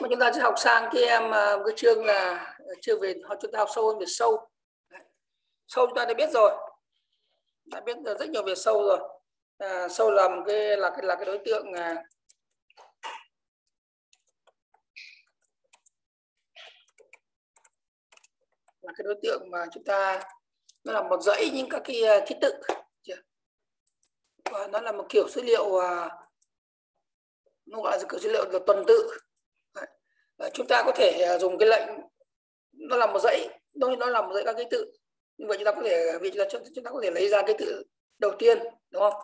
mà chúng ta sẽ học sang cái em à, cái chương là à, chương về chúng ta học sâu hơn về sâu. Sâu chúng ta đã biết rồi. Đã biết rất nhiều về sâu rồi. À, sâu là một cái là cái là cái đối tượng à, là cái đối tượng mà chúng ta nó là một dãy những các cái à, ký tự và nó là một kiểu dữ liệu à, nó gọi là kiểu dữ liệu là tuần tự chúng ta có thể à, dùng cái lệnh nó là một dãy nó nó là một dãy các ký tự. Như vậy chúng ta có thể à, vì chúng ta, chúng ta có thể lấy ra cái tự đầu tiên đúng không?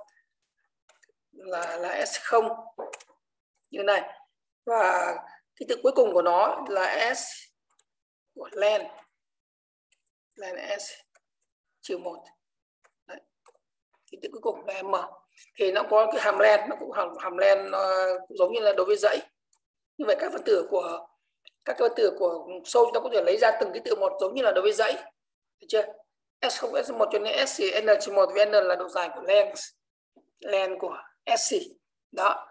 Là là s0 như này. Và cái tự cuối cùng của nó là s của len. Len s trừ một. Cái tự cuối cùng là m. Thì nó có cái hàm len nó cũng hàm hàm len ờ, nó giống như là đối với dãy như vậy các phần tử của các cái phần tử của sâu chúng ta có thể lấy ra từng cái tự một giống như là đối với dãy. Được chưa? S0 S1 cho nên S thì N trừ 1 với N là độ dài của len len của SC đó.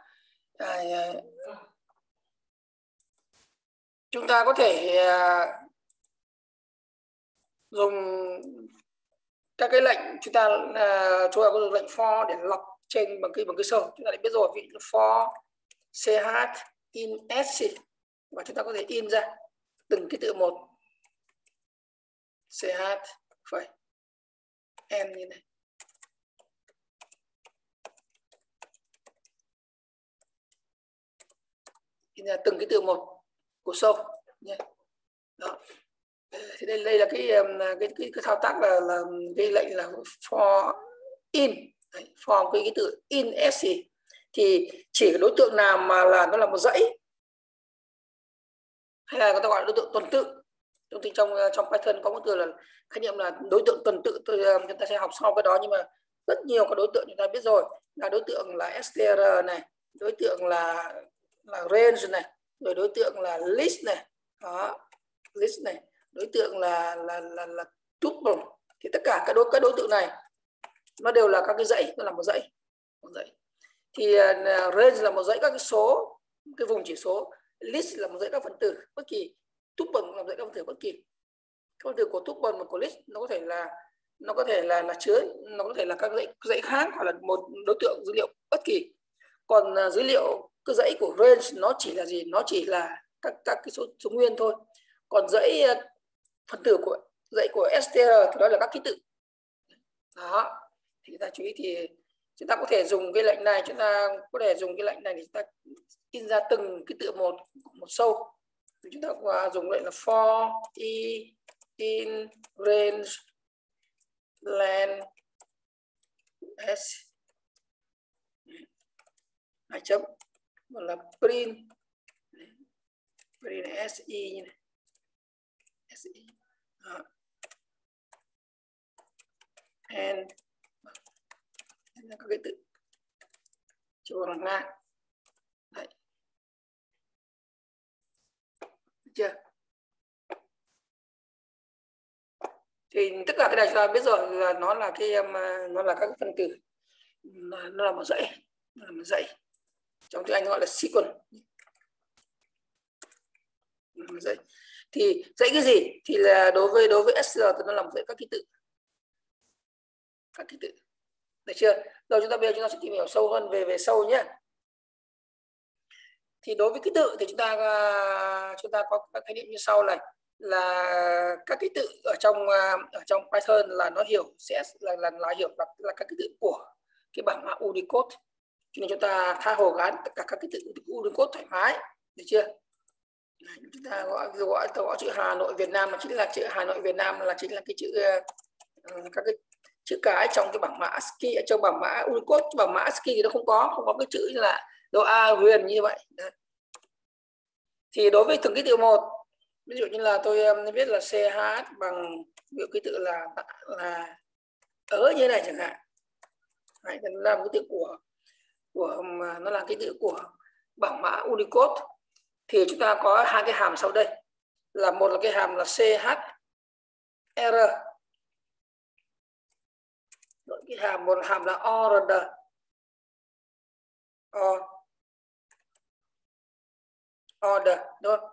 À, à, chúng ta có thể à, dùng các cái lệnh chúng ta à, chúng ta có dùng lệnh for để lọc trên bằng cái bằng cái sâu. Chúng ta đã biết rồi ví dụ for ch in sc và chúng ta có thể in ra từng cái tự một. Ch phải n như này. In ra từng cái tự một của sâu nhé đó. Thì đây đây là cái um, cái cái, cái thao tác là là cái lệnh là for in. Đấy, for cái, cái từ in sc thì chỉ đối tượng nào mà là nó là một dãy hay là người ta gọi là đối tượng tuần tự. Trong trong trong Python có một từ là khái niệm là đối tượng tuần tự. Tôi ờ, chúng ta sẽ học sau cái đó nhưng mà rất nhiều các đối tượng chúng ta biết rồi. Là đối tượng là str này đối tượng là là range này rồi đối tượng là list này. Đó list này. Đối tượng là là là, là tuple. Thì tất cả các đối các đối tượng này nó đều là các cái dãy nó là một dãy. Một dãy thì à, range là một dãy các cái số cái vùng chỉ số list là một dãy các phần tử bất kỳ. Tuple là một dãy các phần tử bất kỳ. Các phần tử của tuple và của list nó có thể là nó có thể là là chứa nó có thể là các dãy dãy khác hoặc là một đối tượng dữ liệu bất kỳ. Còn uh, dữ liệu cái dãy của range nó chỉ là gì? Nó chỉ là các các cái số số nguyên thôi. Còn dãy uh, phần tử của dãy của str thì đó là các ký tự. Đó. Thì ta chú ý thì chúng ta có thể dùng cái lệnh này, chúng ta có thể dùng cái lệnh này để chúng ta in ra từng cái tự một một sâu. Chúng ta có dùng lệnh là for, i, in, range len s. Hai chấm, một là print. Print si như này. Si and xem là các cái tự chỗ là ngang đấy. Được chưa? Thì tất cả cái này chúng ta biết rồi, là nó là cái um, nó là các phân tử. Nó là một dãy, nó là một dãy. Trong tiếng Anh gọi là sequence dãy. Thì dãy cái gì? Thì là đối với đối với SR thì nó làm dãy các ký tự. Các ký tự được chưa? Rồi chúng ta bây giờ chúng ta sẽ tìm hiểu sâu hơn về về sâu nhé. Thì đối với ký tự thì chúng ta à, chúng ta có các khái niệm như sau này. Là các ký tự ở trong à, ở trong Python là nó hiểu sẽ là là, là hiểu là, là các ký tự của cái bảng mã Unicode. Cho nên chúng ta tha hồ gắn tất cả các ký tự Unicode thoải mái. Được chưa? Chúng ta gọi gọi gọi chữ Hà Nội Việt Nam mà chính là chữ Hà Nội Việt Nam là chính là cái chữ à, các cái chữ cái trong cái bảng mã ASCII trong bảng mã Unicode bảng mã ASCII thì nó không có không có cái chữ như là độ A huyền như vậy. Đấy. thì đối với từng ký tự một ví dụ như là tôi biết viết là CH bằng biểu ký tự là là ở như này chẳng hạn. Đấy, nó là một ký tự của của nó là ký tự của bảng mã Unicode. Thì chúng ta có hai cái hàm sau đây. Là một là cái hàm là CH cái hàm một hàm là order o. Order đúng không?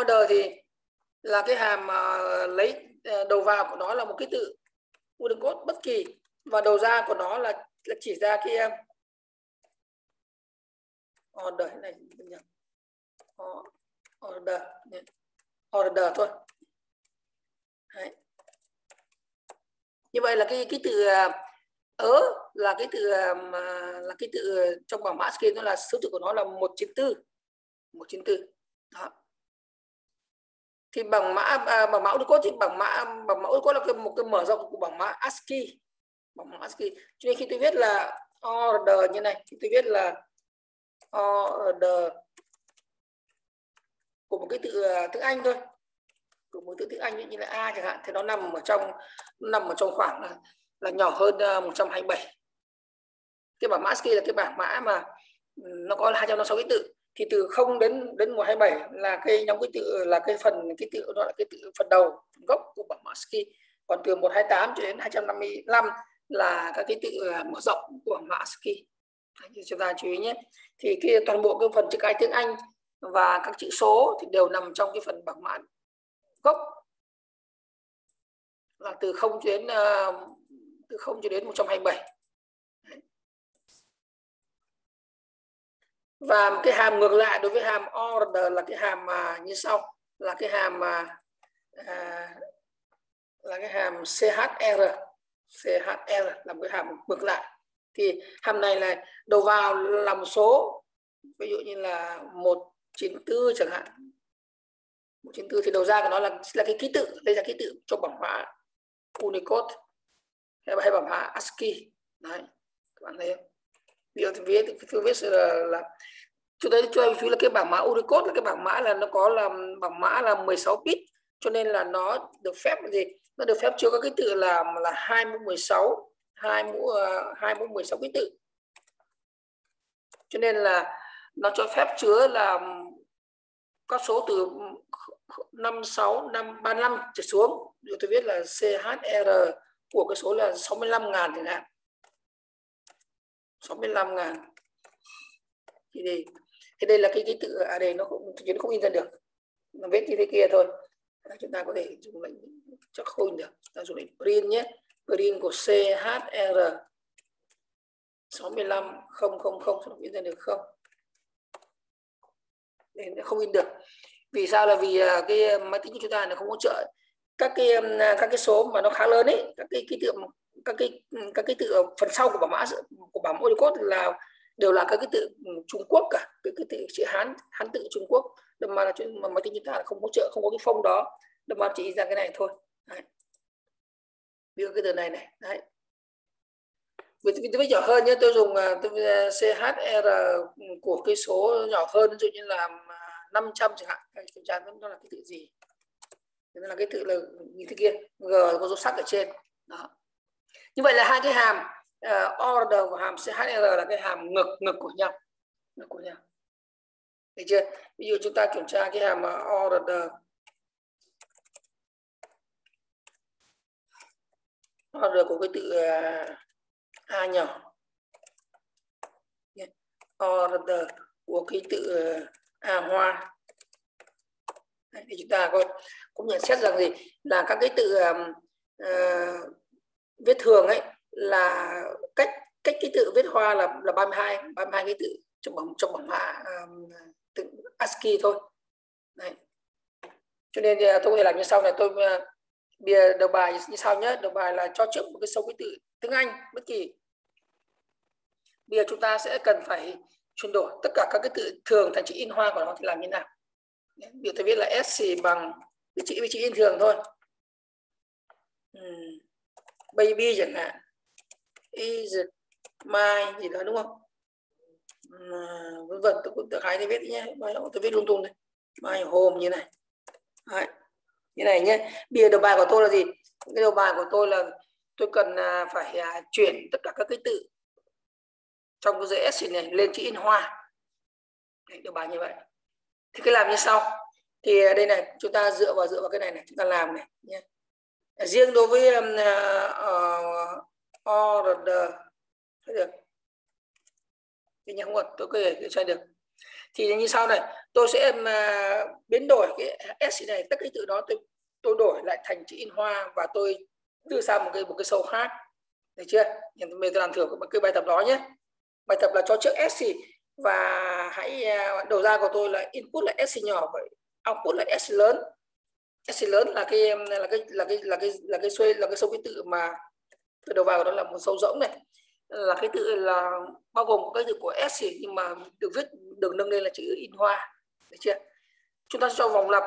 Order thì là cái hàm mà lấy ờ, đầu vào của nó là một cái tự Unicode bất kỳ. Và đầu ra của nó là, là chỉ ra cái ờ, order này order order thôi. Đấy như vậy là cái cái từ ờ, ớ là cái từ mà là cái từ trong bảng mã screen nó là số tự của nó là 194 194 đó. Thì bảng mã à, bảng mã có thì bảng mã bảng mã có là cái, một cái mở rộng của bảng mã ASCII. Bảng mã ASCII. Cho nên khi tôi viết là order như này khi tôi viết là order của một cái từ à, tiếng Anh thôi của một từ tiếng Anh như là A chẳng hạn thì nó nằm ở trong nằm ở trong khoảng là, là nhỏ hơn ờ, 127 cái bảng mã ASCII là cái bảng mã mà nó có 256 ký tự. Thì từ 0 đến đến 127 là cái nhóm ký tự là cái phần ký tự đó là cái tự phần đầu phần gốc của bảng mã ASCII còn từ 128 cho đến 255 là các ký tự ờ, mở rộng của mã ASCII chúng ta chú ý nhé. Thì cái toàn bộ cái phần chữ cái tiếng Anh và các chữ số thì đều nằm trong cái phần bảng mã gốc. Là từ 0 đến từ 0 cho đến ờ, 127 và cái hàm ngược lại đối với hàm order là cái hàm mà như sau. Là cái hàm mà à, là cái hàm chr chr là một cái hàm ngược lại. Thì hàm này là đầu vào là một số ví dụ như là 194 chẳng hạn. 194 thì đầu ra của nó là là cái ký tự đây là ký tự cho bảng mã Unicode hay, hay bảng mã ASCII. Đấy các bạn thấy không? Ví dụ thì viết tôi viết là, là chúng ta cho chú là cái bảng mã Unicode là cái bảng mã là nó có là bảng mã là 16 bit cho nên là nó được phép gì? Nó được phép chứa các cái tự là là hai mũ 16 hai mũ ờ, hai mũ 16 ký tự. Cho nên là nó cho phép chứa là các số từ 56 5 35 trở xuống. Rồi tôi viết là CHR của cái số là 65.000 chẳng hạn. 65.000 thì đây, thì đây là cái ký tự à đây nó không nó không in ra được. Nó viết như thế kia thôi. À, chúng ta có thể dùng lệnh chắc không in được ta dùng lệnh print nhé. Print của CHR 65 000 không in ra được không? Nên không in được vì sao? Là vì à, cái à, máy tính của chúng ta nó không hỗ trợ các cái um, à, các cái số mà nó khá lớn ấy. Các cái ký tự các cái các cái tự phần sau của bảng mã của bảng mã code là đều là các cái tự Trung Quốc cả. Cái cái tự chữ Hán Hán tự Trung Quốc. Đâm mà là chuyện mà máy tính chúng ta không hỗ trợ không có cái phông đó. Đâm mà chỉ ra cái này thôi. Đấy. ví dụ cái từ này này. Đấy. Vì tôi biết nhỏ hơn nhé tôi dùng tôi, CHR của cái số nhỏ hơn ví dụ như là 500 chẳng hạn. Kiểm tra nó là cái tự gì? Nó là cái tự là như thế kia. G có dấu sắc ở trên. Đó. Như vậy là hai cái hàm uh, order của hàm CHR là cái hàm ngược ngược của nhau. Ngực của nhau. Được chưa? Ví dụ chúng ta kiểm tra cái hàm order. Order của cái tự uh, a nhỏ. Order của cái tự uh, à, hoa Đấy, thì chúng ta có cũng nhận xét rằng gì? Là các cái tự uh, uh, viết thường ấy là cách cách ký tự viết hoa là là 32 32 ký tự trong bảng trong bảng à, mã um, tự ASCII thôi. Đấy. cho nên thì tôi có thể làm như sau này tôi uh, bìa đầu bài như sau nhé. Đầu bài là cho trước một cái số ký tự tiếng Anh bất kỳ. Bây giờ chúng ta sẽ cần phải chuyển đổi tất cả các cái tự thường thành chữ in hoa của nó thì làm như nào? Ví dụ tôi viết là SC bằng cái chữ, với chữ in thường thôi. Uhm baby chẳng hạn. Is my gì đó, đúng không? Vân vân, tôi cũng tự hai tôi viết nhé tôi viết lung tung đây. My home như này. Đấy. như này nhé bìa đầu bài của tôi là gì? Cái đầu bài của tôi là tôi cần à, phải à, chuyển tất cả các cái tự trong cái dãy S này lên chữ in hoa. Đấy, được bài như vậy. Thì cái làm như sau. Thì à, đây này chúng ta dựa vào dựa vào cái này này chúng ta làm này nhé. Riêng đối với um, uh, order thấy được. Thì nhà không còn tôi có thể xoay được. Thì như sau này tôi sẽ mà biến đổi cái s này tất cái tự đó tôi tôi đổi lại thành chữ in hoa và tôi đưa sang một cái một cái sâu khác. Được chưa? Hiện tôi làm thử một cái bài tập đó nhé bài tập là cho trước s và hãy à, đầu ra của tôi là input là s nhỏ vậy output là s lớn. S lớn là cái là cái là cái là cái là cái xuôi là cái sâu ký tự mà từ đầu vào đó là một sâu rỗng này. Là cái tự là bao gồm cái tự của s nhưng mà được viết được nâng lên là chữ in hoa. Được chưa? Chúng ta cho vòng lặp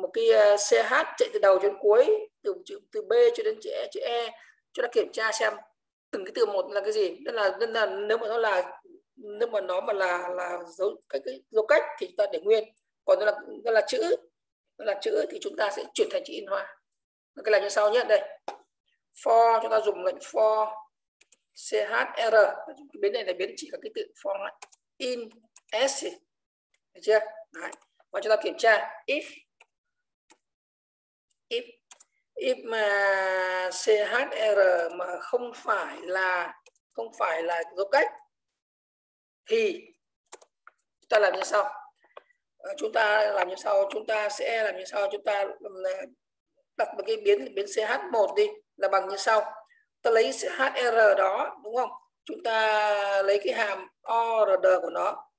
một cái à, ch chạy từ đầu đến cuối từ chữ từ b cho đến chữ e, chữ e. Chúng ta kiểm tra xem từng cái từ một là cái gì? Nên là nên là nếu mà nó là nếu mà nó mà là là dấu cái, cái dấu cách thì chúng ta để nguyên. Còn nó là nó là chữ nó là chữ thì chúng ta sẽ chuyển thành chữ in hoa. Cái là như sau nhé đây. For chúng ta dùng lệnh for chr biến này là biến chỉ là cái tự for in s được chưa? Đấy. và chúng ta kiểm tra if if if mà chr mà không phải là, không phải là dấu cách, thì chúng ta làm như sau. Ờ, chúng ta làm như sau, chúng ta sẽ làm như sau, chúng ta ừ, đặt một cái biến biến ch1 đi, là bằng như sau. Ta lấy chr đó, đúng không? Chúng ta lấy cái hàm ord của nó.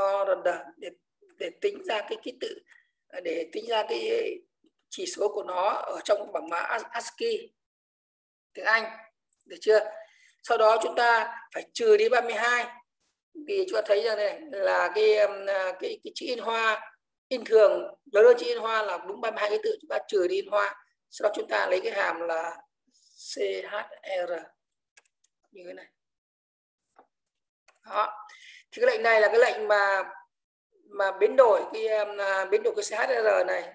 Ord để để tính ra cái ký tự, để tính ra cái chỉ số của nó ở trong bảng mã ASCII tiếng Anh được chưa? Sau đó chúng ta phải trừ đi 32 vì chúng ta thấy rằng này là cái um, à, cái, cái chữ in hoa in thường lớn hơn chữ in hoa là đúng 32 cái tự chúng ta trừ đi in hoa. Sau đó chúng ta lấy cái hàm là CHR như thế này. Đó. Thì cái lệnh này là cái lệnh mà mà biến đổi cái uh, biến đổi cái CHR này.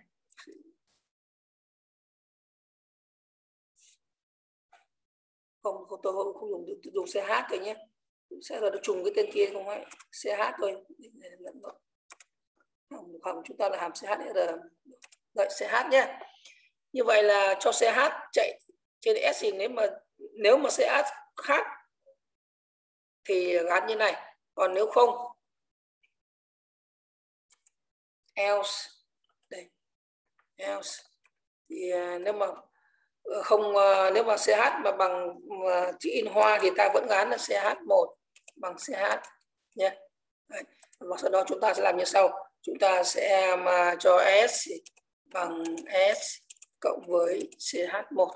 Không, không tôi không, không dùng dùng CH thôi nhé. Sẽ là nó trùng cái tên kia không ấy. CH thôi. Không, không chúng ta là hàm ch là đợi CH nhé. Như vậy là cho CH chạy trên S thì nếu mà nếu mà CH khác thì gắn như này. Còn nếu không else đây else. Thì à, nếu mà không ờ, nếu mà CH mà bằng ờ, chữ in hoa thì ta vẫn gắn là CH1 bằng CH nhé. Và sau đó chúng ta sẽ làm như sau. Chúng ta sẽ mà cho S bằng S cộng với CH1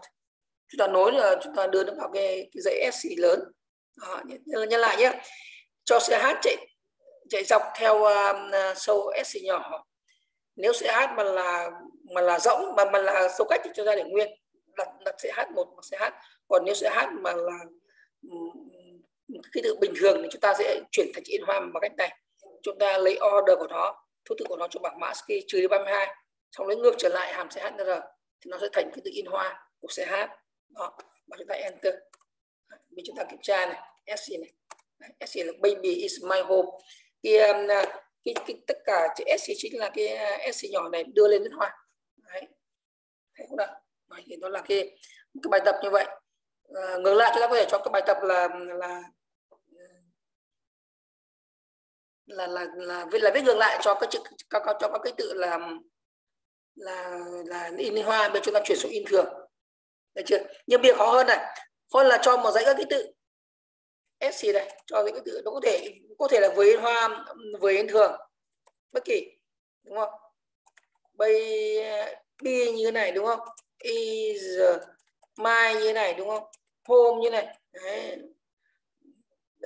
chúng ta nối là chúng ta đưa nó vào cái, cái dãy S lớn. Đó, nhân, lại nhé. Cho CH chạy chạy dọc theo um, sâu S nhỏ. Nếu CH mà là mà là rỗng mà mà là sâu cách thì cho ra để nguyên đặt đặt CH1 bằng CH còn nếu CH mà là cái tự bình thường thì chúng ta sẽ chuyển thành chữ in hoa bằng cách này. Chúng ta lấy order của nó thứ tự của nó cho bảng mã ski trừ đi 32 xong lấy ngược trở lại hàm CHR thì nó sẽ thành cái tự in hoa của CH đó và chúng ta enter. Mình chúng ta kiểm tra này SC này. SC là baby is my home. Cái, um, cái, cái tất cả chữ SC chính là cái uh, SC nhỏ này đưa lên đến hoa đấy thấy không nào Đấy, thì nó là cái, cái bài tập như vậy. À, ngược lại chúng ta có thể cho cái bài tập là là là là là viết là viết ngược lại cho các chữ các cho các cái tự là là là in hoa bây chúng ta chuyển xuống in thường. Được chưa? Nhưng việc khó hơn này. Hơn là cho một dãy các cái tự s gì đây? Cho cái tự nó có thể có thể là với in hoa với in thường. Bất kỳ. Đúng không? Bây bi như thế này đúng không? Is uh, mai như này đúng không? Hôm như này. Đấy.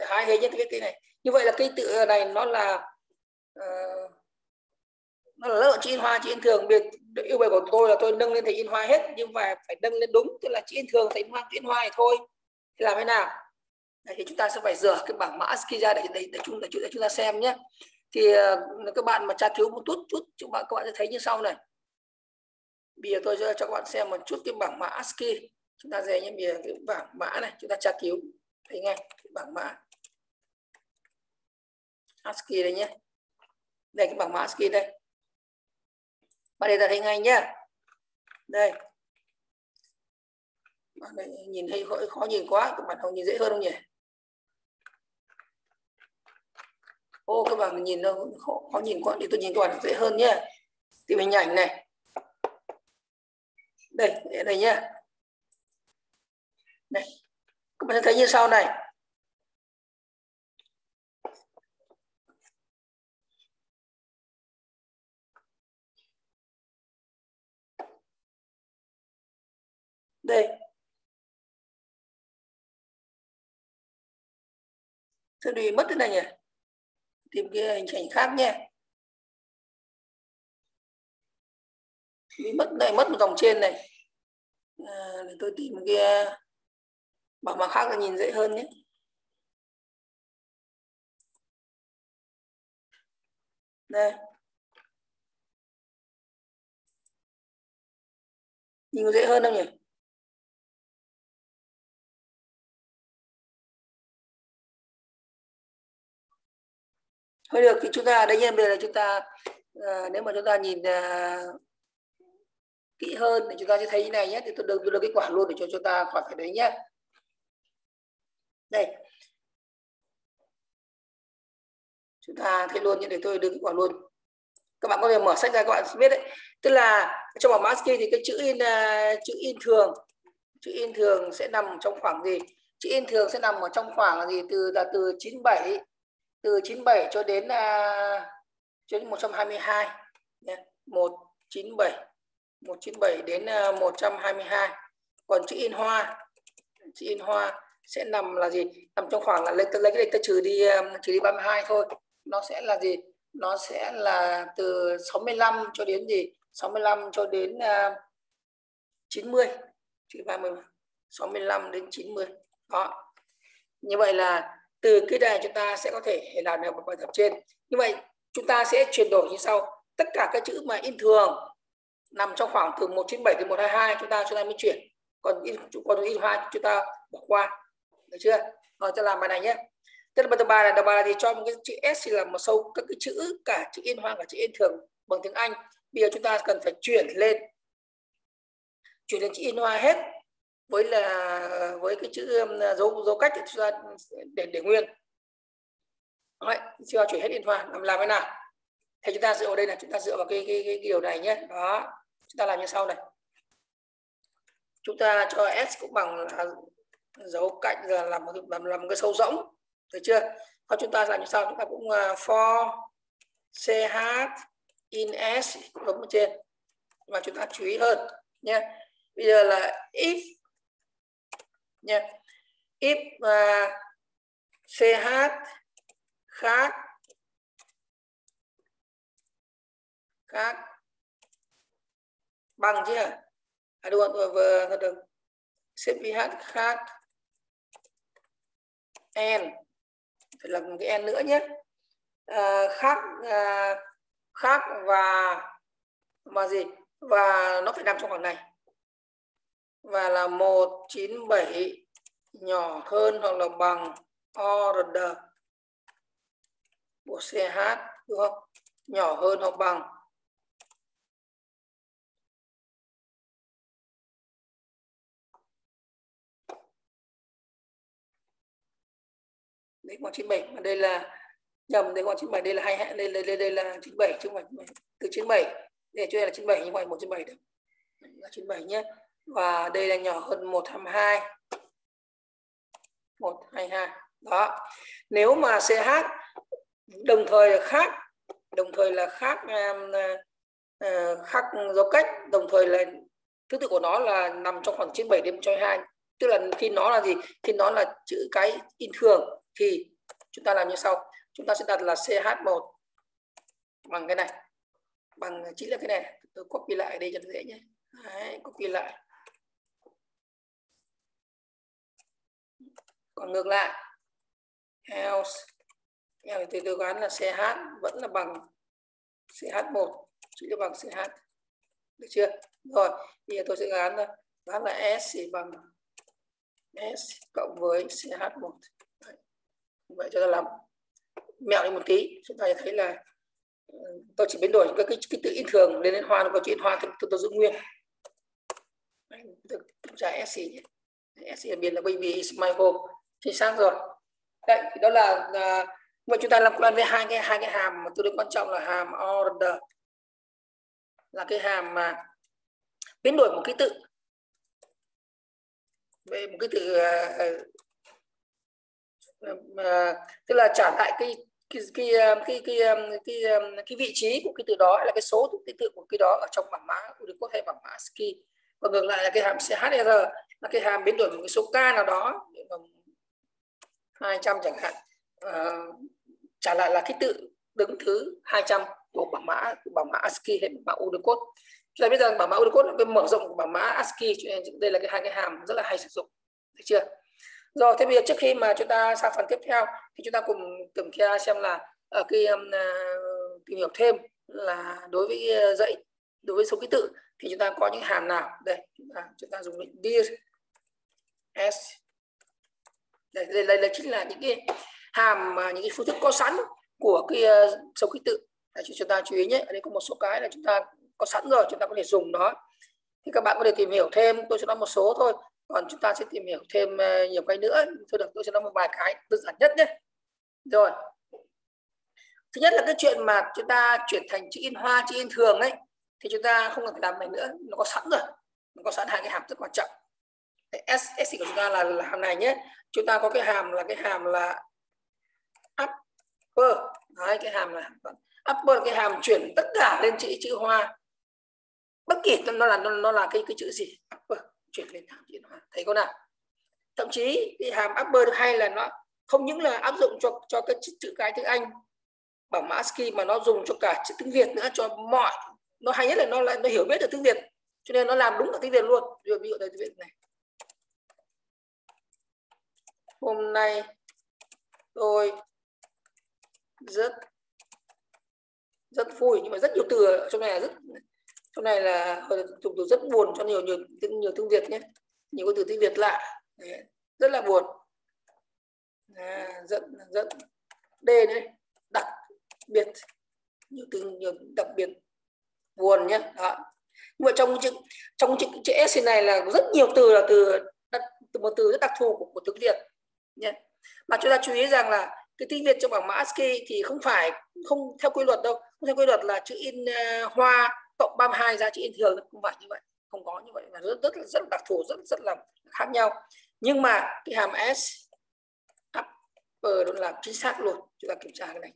hai hình như cái cái này. Như vậy là cây tự này nó là uh, nó là lợn chữ hoa chữ in thường. Biệt yêu cầu của tôi là tôi nâng lên thành in hoa hết nhưng mà phải nâng lên đúng tức là chữ in thường thành in hoa chữ in hoa thì thôi. Thì làm thế nào? Đấy, thì chúng ta sẽ phải rửa cái bảng mã ASCII ra để để, để, chúng, để, để chúng ta xem nhé. Thì uh, các bạn mà tra cứu một chút chút chúng bạn các bạn sẽ thấy như sau này bây giờ tôi cho các bạn xem một chút cái bảng mã ASCII. Chúng ta dè nhé bây giờ cái bảng mã này chúng ta tra cứu. Thấy ngay cái bảng mã ASCII đây nhé. Đây cái bảng mã ASCII đây. Bạn để ta thấy ngay nhé đây. Bạn này nhìn hơi khó, khó nhìn quá các bạn không nhìn dễ hơn không nhỉ? Ô các bạn nhìn nó khó, khó nhìn quá thì tôi nhìn các bạn dễ hơn nhé tìm hình ảnh này đây đây nhá. Đây các bạn thấy như sau này. Đây. Tôi bị mất cái này nhỉ? Tìm cái hình ảnh khác nhé. Bị mất này mất một dòng trên này. À, để tôi tìm cái à, bảo màu khác là nhìn dễ hơn nhé. Đây. Nhìn có dễ hơn không nhỉ? Thôi được thì chúng ta đây nhiên bây giờ chúng ta à, nếu mà chúng ta nhìn à, kỹ hơn thì chúng ta sẽ thấy như này nhé. Thì tôi đưa, đưa kết quả luôn để cho chúng ta khỏi phải đấy nhé. Đây. Chúng ta thấy luôn như để tôi đưa kết quả luôn. Các bạn có thể mở sách ra các bạn sẽ biết đấy. Tức là trong bảng masking thì cái chữ in uh, chữ in thường chữ in thường sẽ nằm trong khoảng gì? Chữ in thường sẽ nằm ở trong khoảng là gì? Từ là từ 97 từ 97 cho đến uh, cho đến 122 nhé. 197 197 đến ờ, 122 còn chữ in hoa chữ in hoa sẽ nằm là gì? Nằm trong khoảng là lấy lấy cái lịch ta trừ đi ờ, trừ đi 32 thôi. Nó sẽ là gì? Nó sẽ là từ 65 cho đến gì? 65 cho đến uh, 90 trừ 30 65 đến 90 đó. Như vậy là từ cái này chúng ta sẽ có thể làm được một bài tập trên. Như vậy chúng ta sẽ chuyển đổi như sau. Tất cả các chữ mà in thường nằm trong khoảng từ 197 đến 122 chúng ta chúng ta mới chuyển. Còn in còn in hoa chúng ta bỏ qua. Được chưa? Rồi ta làm bài này nhé. Tức là bài thứ bài là bài thì cho một cái chữ S thì là một sâu các cái chữ cả chữ in hoa cả chữ in thường bằng tiếng Anh. Bây giờ chúng ta cần phải chuyển lên. Chuyển lên chữ in hoa hết với là với cái chữ um, dấu dấu cách thì chúng ta để để nguyên. Đấy, chưa chuyển hết in hoa. Làm làm thế nào? Thì chúng ta dựa vào đây là chúng ta dựa vào cái cái, cái, cái điều này nhé. Đó chúng ta làm như sau này. Chúng ta cho s cũng bằng là dấu cạnh là làm một làm, làm một cái sâu rỗng. Được chưa? Còn chúng ta làm như sau chúng ta cũng uh, for ch in s bấm ở trên. Và chúng ta chú ý hơn nhé. Bây giờ là if nhé. If à, uh, ch khác khác bằng chưa? À đúng rồi vừa thật được. Cph khác. N. Phải là một cái n nữa nhé. À, khác à, khác và và gì? Và nó phải nằm trong khoảng này. Và là 197 nhỏ hơn hoặc là bằng order của CH đúng không? Nhỏ hơn hoặc bằng đấy khoảng 97 mà đây là nhầm đây khoảng 97 đây là hai đây là đây, đây là 97 chứ không phải từ 97 để cho đây là 97 nhưng phải 197 được là 97 nhé và đây là nhỏ hơn 122 122 đó. Nếu mà CH đồng thời là khác đồng thời là khác um, uh, uh, khác dấu cách đồng thời là thứ tự của nó là nằm trong khoảng 97 đến 122 tức là khi nó là gì? Khi nó là chữ cái in thường thì chúng ta làm như sau. Chúng ta sẽ đặt là ch1 bằng cái này bằng chính là cái này. Tôi copy lại đây cho nó dễ nhé. Đấy, copy lại. Còn ngược lại. Else. Em thì tôi đoán là ch vẫn là bằng ch1 chữ là bằng ch được chưa? Rồi bây giờ tôi sẽ là đoán là s thì bằng s cộng với ch1 vậy cho ta làm mẹo đi một tí. Chúng ta sẽ thấy là ờ, tôi chỉ biến đổi các cái, cái tự in thường lên đến hoa nó có chữ in hoa tôi, tôi, tôi giữ nguyên. Tôi kiểm tra SC nhé. SC là biến là baby is my home. Chính xác rồi. Đấy thì đó là, uh, vậy chúng ta làm quen với hai cái hai cái hàm mà tương đối quan trọng là hàm order. Là cái hàm mà biến đổi một ký tự về một cái từ uh, tức là trả lại cái cái cái um, cái cái um, cái, cái, cái vị trí của cái từ đó hay là cái số thứ tự của cái đó ở trong bảng mã Unicode hay bảng mã ASCII và ngược lại là cái hàm CHR là cái hàm biến đổi một cái số k nào đó 200 chẳng hạn. Uh, trả lại là cái tự đứng thứ 200 của bảng mã của bảng mã ASCII hay bảng mã Unicode chúng ta biết rằng bảng mã Unicode là cái mở rộng của bảng mã ASCII cho nên đây là cái hai cái hàm rất là hay sử dụng. Được chưa? Rồi thế bây giờ trước khi mà chúng ta sang phần tiếp theo thì chúng ta cùng kiểm tra xem là ở cái um, tìm hiểu thêm là đối với uh, dãy đối với số ký tự thì chúng ta có những hàm nào? Đây chúng ta chúng ta dùng lệnh dir s. Đây, đây, đây là chính là những cái hàm những cái phương thức có sẵn của cái uh, số ký tự. Để chúng ta chú ý nhé ở đây có một số cái là chúng ta có sẵn rồi chúng ta có thể dùng nó. Thì các bạn có thể tìm hiểu thêm tôi sẽ nói một số thôi còn chúng ta sẽ tìm hiểu thêm ờ, nhiều cái nữa. Thôi được tôi sẽ nói một vài cái đơn giản nhất nhé. Rồi. Thứ nhất là cái chuyện mà chúng ta chuyển thành chữ in hoa chữ in thường ấy thì chúng ta không cần phải làm này nữa. Nó có sẵn rồi. Nó có sẵn hai cái hàm rất quan trọng. S s của chúng ta là, là hàm này nhé. Chúng ta có cái hàm là cái hàm là upper. Đấy cái hàm là upper là cái hàm chuyển tất cả lên chữ chữ hoa. Bất kỳ nó là nó, nó là cái cái chữ gì? Upper chuyển lên thẳng tiến hóa. Thấy không nào thậm chí cái hàm upper hay là nó không những là áp dụng cho cho cái chữ, chữ cái tiếng Anh bằng mã ASCII mà nó dùng cho cả chữ tiếng Việt nữa cho mọi nó hay nhất là nó lại nó hiểu biết được tiếng Việt cho nên nó làm đúng cả tiếng Việt luôn. Ví dụ đây tiếng Việt này. Hôm nay tôi rất rất vui nhưng mà rất nhiều từ trong này là rất trong này là chúng từ rất buồn cho nhiều nhiều nhiều tiếng Việt nhé. Nhiều từ tiếng Việt lạ. Rất là buồn. À, rất rất D đấy. Đặc biệt. Nhiều từ nhiều đặc biệt. Buồn nhé. Đó. Nhưng mà trong chữ trong chữ, chữ S này là rất nhiều từ là từ đặc, từ một từ rất đặc thù của, của tiếng Việt nhé. Mà chúng ta chú ý rằng là cái tiếng Việt trong bảng mã ASCII thì không phải không theo quy luật đâu. Không theo quy luật là chữ in uh, hoa cộng 32 giá trị in thường không phải như vậy không có như vậy là rất rất rất đặc thù rất rất là khác nhau. Nhưng mà cái hàm s upper nó làm chính xác luôn. Chúng ta kiểm tra cái này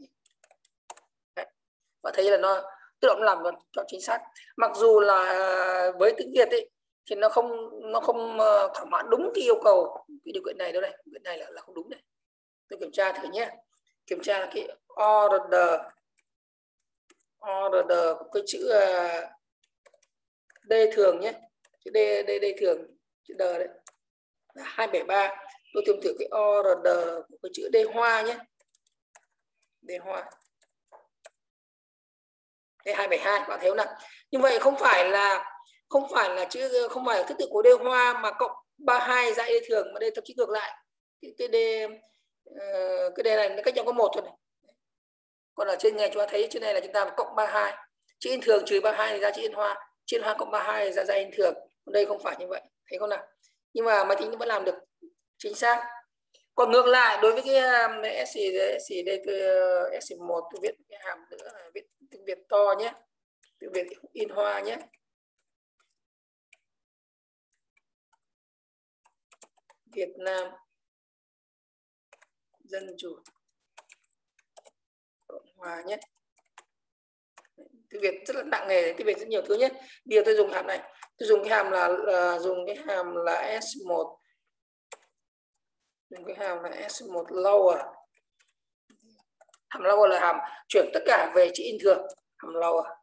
Đấy. và thấy là nó tự động làm cho chính xác. Mặc dù là với tiếng việt ấy thì nó không nó không ờ, thỏa mãn đúng cái yêu cầu cái điều kiện này đâu này. Điều kiện này là, là không đúng này. Tôi kiểm tra thử nhé. Kiểm tra cái order Ờ, order của cái chữ à, D thường nhé. Chữ D D D thường chữ D đấy. Là 273 tôi tìm thử cái order của cái chữ D hoa nhé. D hoa. D 272 bạn thấy không nào? Như vậy không phải là không phải là chữ không phải thứ tự của D hoa mà cộng 32 dãy D thường mà đây thậm chí ngược lại. Cái, cái D uh, ờ, cái D này nó cách nhau có một thôi này còn ở trên này chúng ta thấy trên này là chúng ta cộng 32 chữ in thường trừ 32 thì ra chữ in hoa. Trên hoa cộng 32 ra ra in thường. Còn đây không phải như vậy. Thấy không nào? Nhưng mà máy tính vẫn làm được chính xác. Còn ngược lại, đối với cái um, hàm SC SC đây S1 tôi viết cái hàm nữa là viết tiếng Việt to nhé. Tiếng Việt in hoa nhé. Việt Nam Dân Chủ. Cộng Hòa nhé tiếng Việt rất là nặng nghề tiếng Việt rất nhiều thứ nhé bây giờ tôi dùng hàm này. Tôi dùng cái hàm là, là dùng cái hàm là S1 dùng cái hàm là S1 lower. Hàm lower là hàm chuyển tất cả về chữ in thường hàm lower.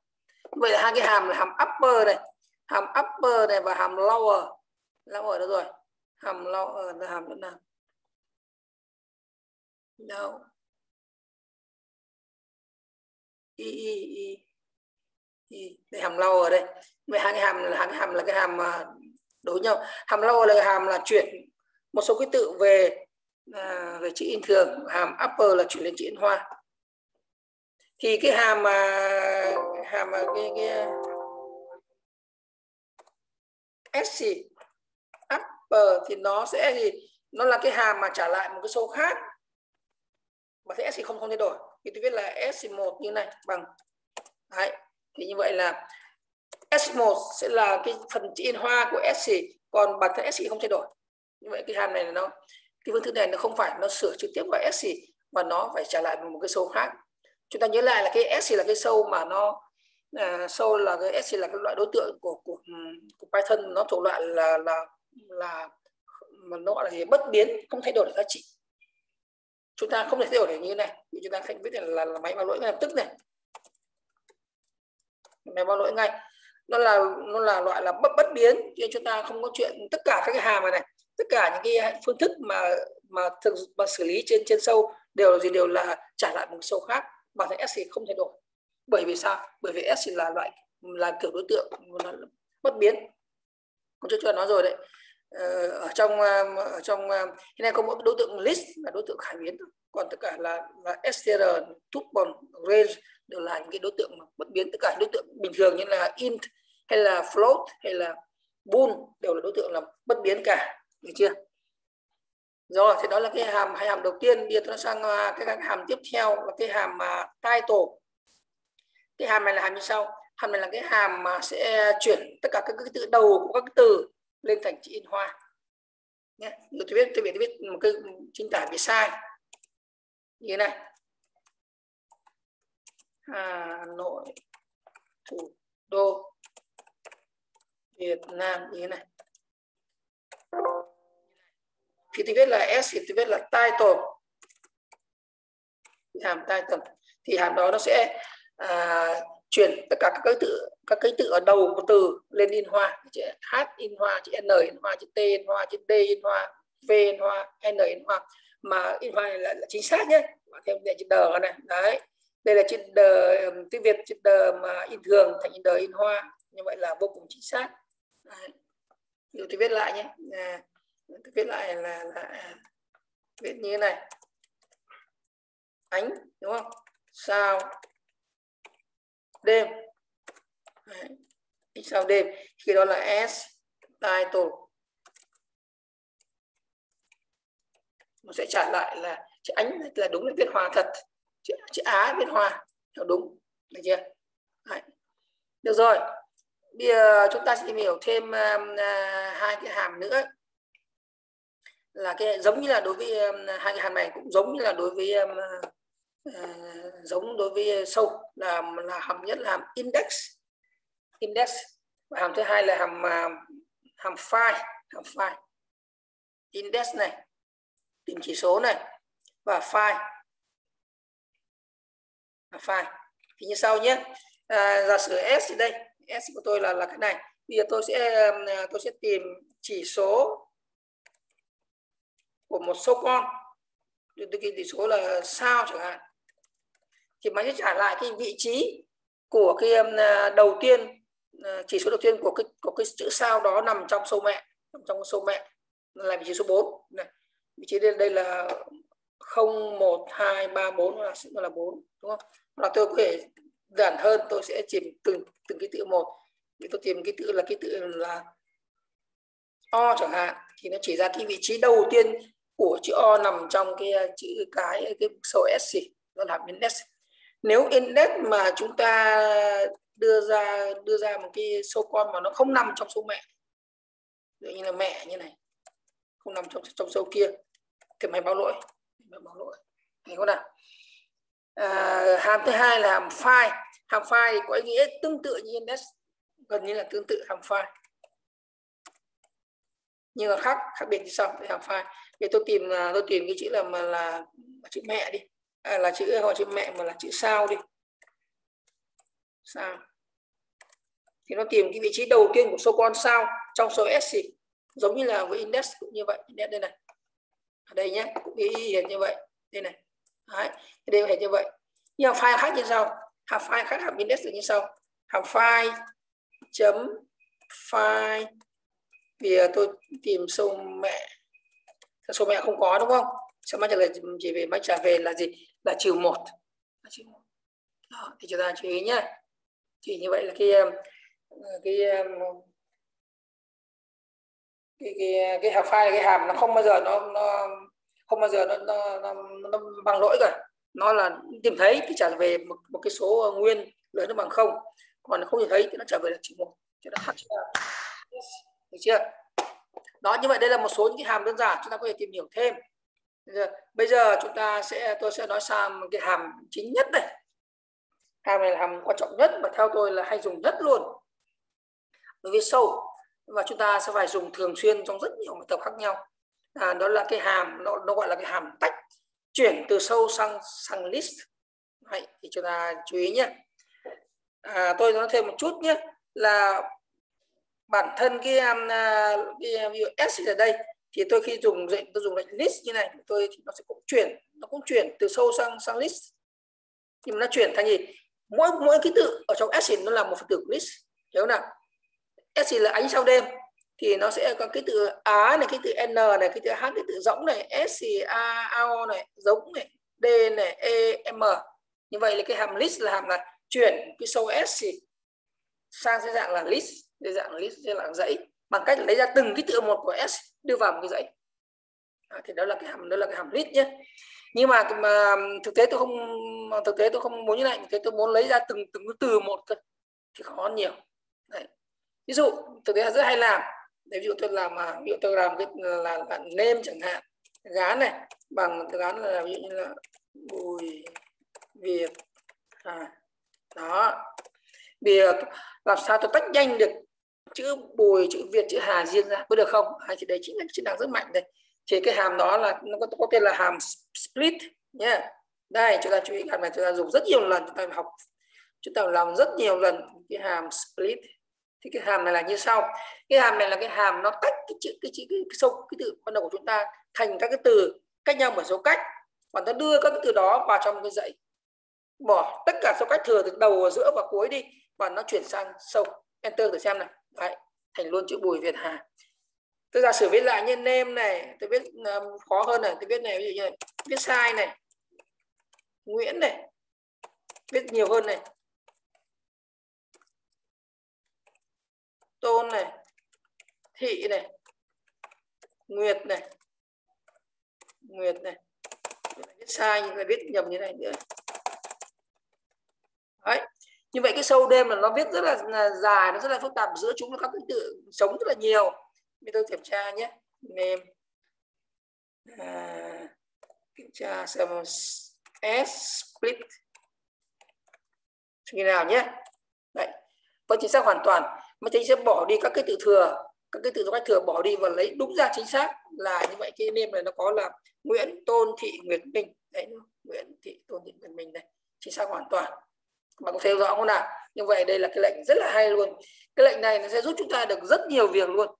Vậy là hai cái hàm là hàm upper này. Hàm upper này và hàm lower. Lower đâu rồi. Hàm lower là hàm chỗ nào? Đâu? Y y y y hàm lâu ở đây vậy hai cái hàm là hai cái hàm là cái hàm đối nhau. Hàm lâu là cái hàm là chuyển một số ký tự về à, về chữ in thường. Hàm upper là chuyển lên chữ in hoa. Thì cái hàm mà hàm mà cái, cái sc upper thì nó sẽ gì? Nó là cái hàm mà trả lại một cái số khác. Và cái sc không không thay đổi thì tôi viết là s1 như này. Bằng đấy thì như vậy là S1 sẽ là cái phần chữ in hoa của S còn bản thân S không thay đổi. Như vậy cái hàm này là nó cái phương thức này nó không phải nó sửa trực tiếp vào S mà nó phải trả lại một cái sâu khác. Chúng ta nhớ lại là cái S là cái sâu mà nó à, sâu là cái S là cái loại đối tượng của của, của Python nó thuộc loại là là là mà nó gọi là gì? Bất biến không thay đổi được giá trị chúng ta không thể thay đổi được như thế này. Vì chúng ta phải biết là, là, máy báo lỗi ngay lập tức này. Máy báo lỗi ngay. Nó là nó là loại là bất bất biến cho chúng ta không có chuyện tất cả các cái hàm này, này tất cả những cái phương thức mà mà thực mà xử lý trên trên sâu đều là gì? Đều là trả lại một sâu khác. Bản thân SC không thay đổi. Bởi vì sao? Bởi vì SC là loại là kiểu đối tượng là bất biến. Cũng chưa cho nói rồi đấy. Ờ, ở trong ờ, ở trong ờ, hiện nay có một đối tượng list là đối tượng khải biến còn tất cả là là str tuple range đều là những cái đối tượng bất biến. Tất cả đối tượng bình thường như là int hay là float hay là bool đều là đối tượng là bất biến cả. Được chưa? Rồi thì đó là cái hàm hai hàm đầu tiên. Bây giờ tôi sang cái, cái hàm tiếp theo là cái hàm uh, title. Cái hàm này là hàm như sau. Hàm này là cái hàm mà sẽ chuyển tất cả các cái từ đầu của các từ lên thành chữ in hoa. Nhé tôi biết tôi biết tôi biết một cái chính tả bị sai. Như thế này. Hà Nội thủ đô Việt Nam như thế này. Thì tôi biết là S thì tôi biết là title. Hàm title. Thì hàm đó nó sẽ à, chuyển tất cả các cái tự các cái tự ở đầu của từ lên in hoa chữ H in hoa chữ N in hoa chữ T in hoa chữ D in hoa V in hoa N in hoa. Mà in hoa này là, là chính xác nhé. Thêm chữ D này. Đấy. Đây là chữ D tiếng Việt chữ D mà in thường thành in D in hoa. Như vậy là vô cùng chính xác. Đấy. tôi viết lại nhé. À, tôi viết lại là, là à, viết như thế này. Ánh đúng không? Sao? Đêm x sao đêm khi đó là s title. Nó sẽ trả lại là chữ ánh là đúng là viết hòa thật. Chữ, chữ á viết hòa là đúng. Được chưa? Đấy. được rồi. Bây giờ chúng ta sẽ tìm hiểu thêm um, uh, hai cái hàm nữa. Là cái giống như là đối với um, hai cái hàm này cũng giống như là đối với um, uh, giống đối với sâu. Là là hàm nhất là hàm index index. Và hàm thứ hai là hàm à, hàm file hàm file index này tìm chỉ số này và file và file thì như sau nhé. À, giả sử s đây s của tôi là là cái này. Bây giờ tôi sẽ à, tôi sẽ tìm chỉ số của một số con. Tôi ghi tỷ số là sao chẳng hạn. Thì máy sẽ trả lại cái vị trí của cái à, đầu tiên Ờ, chỉ số đầu tiên của cái của cái chữ sao đó nằm trong số mẹ nằm trong số mẹ là vị trí số 4 này vị trí đây, đây là 0 1 2 3 4 là sẽ là 4 đúng không? Là tôi có thể giản hơn tôi sẽ tìm từng từng ký tự một. Thì tôi tìm ký tự là ký tự là o chẳng hạn thì nó chỉ ra cái vị trí đầu tiên của chữ O nằm trong cái ờ, chữ cái cái số S gì? Nó là index. Nếu index mà chúng ta đưa ra đưa ra một cái số con mà nó không nằm trong số mẹ. Ví như là mẹ như này không nằm trong trong số kia. Thì mày báo lỗi mày báo lỗi. Thấy không nào? À, hàm thứ hai là hàm file hàm file có ý nghĩa tương tự như index gần như là tương tự hàm file nhưng mà khác khác biệt như sau với hàm file thì tôi tìm à, tôi tìm cái chữ là mà là, là chữ mẹ đi. À, là chữ gọi chữ mẹ mà là chữ sao đi sao? Thì nó tìm cái vị trí đầu tiên của số con sao? Trong số s gì giống như là với index cũng như vậy. Index đây này. Ở đây nhé cũng y hệt như vậy. Đây này. Đấy, đều hệt như vậy. Nhưng mà file khác như sau. Hàm file khác hàm index là như sau. Hàm file chấm file. Vì tôi tìm số mẹ. Số mẹ không có đúng không? Sẽ máy trả lời chỉ về máy trả về là gì? Là trừ một. Đó, thì chúng ta chú ý nhé thì như vậy là cái ờ, cái ờ, cái cái cái hàm file cái hàm nó không bao giờ nó nó không bao giờ nó nó, nó, nó bằng lỗi cả. Nó là tìm thấy thì trả về một, một cái số ờ, nguyên lớn nó bằng không. Còn không nhìn thấy thì nó trở về là chỉ một cho nó hát được chưa? Đó như vậy đây là một số những cái hàm đơn giản chúng ta có thể tìm hiểu thêm. Bây giờ chúng ta sẽ tôi sẽ nói sang cái hàm chính nhất này hàm này là hàm quan trọng nhất mà theo tôi là hay dùng nhất luôn. Đối với sâu và chúng ta sẽ phải dùng thường xuyên trong rất nhiều bài tập khác nhau. À, đó là cái hàm nó, nó gọi là cái hàm tách chuyển từ sâu sang sang list. Đấy, thì chúng ta chú ý nhé. À, tôi nói thêm một chút nhé là bản thân cái, um, à, cái à, ví dụ s ở đây thì tôi khi dùng lệnh tôi dùng lệnh list như này tôi thì nó sẽ cũng chuyển nó cũng chuyển từ sâu sang sang list. Nhưng mà nó chuyển thành gì? Mỗi mỗi ký tự ở trong s nó là một phần tử của list hiểu không nào? S là ánh sau đêm thì nó sẽ có cái từ á này cái từ n này cái từ h cái từ rỗng này s a ao này giống này d này e m. Như vậy là cái hàm list là hàm là chuyển cái số s sang cái dạng là list cái dạng list cái dạng dãy. Bằng cách lấy ra từng cái từ một của s đưa vào một cái dãy. À, thì đó là cái hàm đó là cái hàm list nhé nhưng mà mà thực tế tôi không thực tế tôi không muốn như này thực tế tôi muốn lấy ra từng từng từ một thôi thì khó nhiều. Đấy. ví dụ thực tế là rất hay làm. Ví dụ tôi làm mà ví dụ tôi làm cái là, là, là nêm chẳng hạn gán này bằng cái gán là ví dụ như là bùi việt à, đó. Việc làm sao tôi tách nhanh được chữ bùi chữ việt chữ hà riêng ra có được không? Hay thì đấy chính là chức năng rất mạnh đây thì cái hàm đó là nó có, có tên là hàm split nhé yeah. đây chúng ta chú ý hàm này chúng ta dùng rất nhiều lần chúng ta học chúng ta làm rất nhiều lần cái hàm split. Thì cái hàm này là như sau. Cái hàm này là cái hàm nó tách cái chữ cái chữ cái, cái sâu cái từ ban đầu của chúng ta thành các cái từ cách nhau một số cách. Và nó đưa các cái từ đó vào trong cái dãy. Bỏ tất cả số cách thừa từ đầu giữa và cuối đi. Và nó chuyển sang sâu enter thử xem này Đấy, thành luôn chữ bùi việt hà tôi giả sử viết lại như name này tôi viết um, khó hơn này tôi viết này ví dụ như này, viết sai này nguyễn này viết nhiều hơn này tôn này thị này nguyệt này nguyệt này viết sai nhưng mà viết nhầm như này nữa. Đấy như vậy cái sâu đêm là nó viết rất là, là dài nó rất là phức tạp giữa chúng là các cái tự sống rất là nhiều bây tôi kiểm tra nhé. Name. À, kiểm tra xem s split. Như nào nhé. Đấy. Vẫn chính xác hoàn toàn. Mà chính sẽ bỏ đi các cái từ thừa. Các cái từ cách thừa bỏ đi và lấy đúng ra chính xác là như vậy. Cái name này nó có là Nguyễn Tôn Thị Nguyệt Minh. Đấy Nguyễn Thị Tôn Thị Nguyệt Minh đây. Chính xác hoàn toàn. Bạn có theo rõ không nào? Như vậy đây là cái lệnh rất là hay luôn. Cái lệnh này nó sẽ giúp chúng ta được rất nhiều việc luôn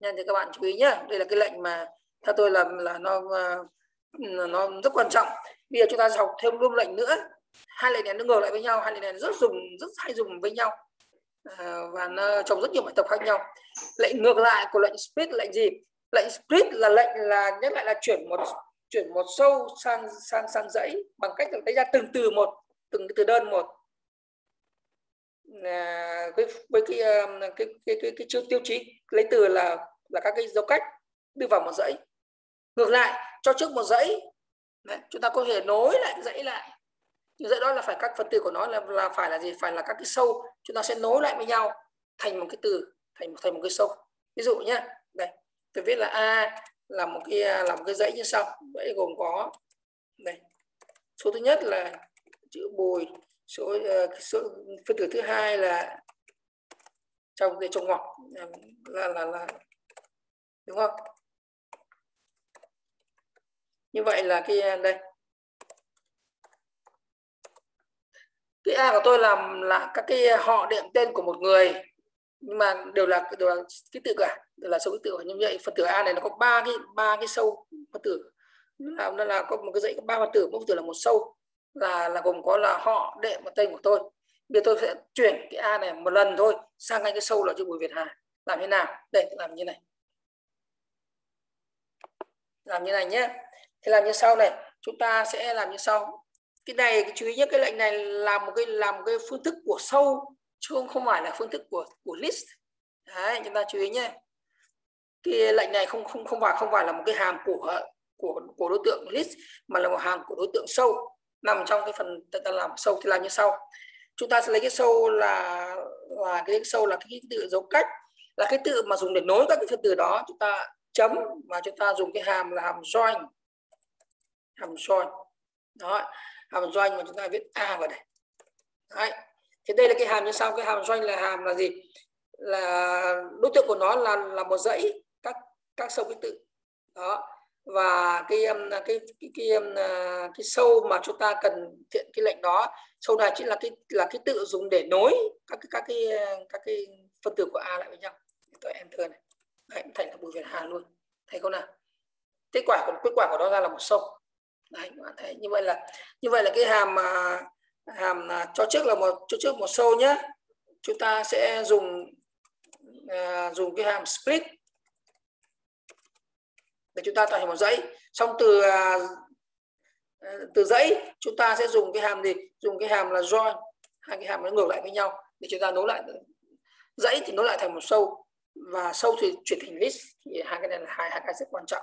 nha thì các bạn chú ý nhé đây là cái lệnh mà theo tôi là là nó ờ, nó rất quan trọng. Bây giờ chúng ta học thêm luôn lệnh nữa. Hai lệnh này nó ngược lại với nhau hai lệnh này rất dùng rất hay dùng với nhau. À, và nó trong rất nhiều bài tập khác nhau. Lệnh ngược lại của lệnh split là lệnh gì? Lệnh split là lệnh là nhắc lại là chuyển một chuyển một sâu sang sang sang dãy bằng cách lấy ra từng từ một từng từ đơn một. À, với với cái cái cái cái, cái, cái tiêu chí lấy từ là là các cái dấu cách đưa vào một dãy. Ngược lại cho trước một dãy Đấy, chúng ta có thể nối lại dãy lại. Nhưng dãy đó là phải các phần tử của nó là là phải là gì? Phải là các cái sâu. Chúng ta sẽ nối lại với nhau thành một cái từ thành thành một cái sâu. Ví dụ nhé đây tôi viết là a là một cái là một cái dãy như sau. Dãy gồm có đây số thứ nhất là chữ bùi số ờ, số phân tử thứ hai là trong cái trong ngoặc là là là đúng không? Như vậy là cái à, đây. Cái a của tôi làm là các cái à, họ điện tên của một người, nhưng mà đều là đều là ký tự cả, đều là số ký tự như vậy phần tử a này nó có ba cái ba cái sâu phần tử. Nó là nó là có một cái dãy có ba phần tử, mỗi phần tử là một sâu, là là gồm có là họ đệ và tên của tôi. Bây giờ tôi sẽ chuyển cái a này một lần thôi, sang ngay cái sâu là chữ bùi việt hà. Làm thế nào? Đây làm như này làm như này nhé thì làm như sau này, chúng ta sẽ làm như sau. Cái này, cái chú ý nhé cái lệnh này là một cái làm một cái phương thức của sâu chứ không không phải là phương thức của của list. Đấy, chúng ta chú ý nhé cái lệnh này không không không phải không phải là một cái hàm của của của đối tượng list, mà là một hàm của đối tượng sâu nằm trong cái phần ta làm sâu thì làm như sau. Chúng ta sẽ lấy cái sâu là là cái sâu là cái tự dấu cách, là cái tự mà dùng để nối các cái phân từ đó. Chúng ta chấm mà chúng ta dùng cái hàm là hàm join. Hàm join. Đó hàm join mà chúng ta viết a vào đây. Đấy. thì đây là cái hàm như sau cái hàm join là hàm là gì? Là đối tượng của nó là là một dãy các các sâu ký tự. Đó. Và cái um, cái cái cái, cái, cái sâu mà chúng ta cần thiện cái lệnh đó sâu này chính là cái là cái tự dùng để nối các cái các cái các cái phân tử của a lại với nhau. Tôi enter này. Đấy, thành là bùi việt hà luôn. Thấy không nào? Kết quả của kết quả của nó ra là một sâu Đấy, bạn thấy như vậy là như vậy là cái hàm hàm cho trước là một cho trước một sâu nhá. Chúng ta sẽ dùng uh, dùng cái hàm split. Để chúng ta tạo thành một dãy. Xong từ uh, từ dãy chúng ta sẽ dùng cái hàm gì? Dùng cái hàm là join. Hai cái hàm nó ngược lại với nhau. Để chúng ta nối lại dãy thì nối lại thành một sâu và sâu thì chuyển thành list thì hai cái này là hai hai cái rất quan trọng.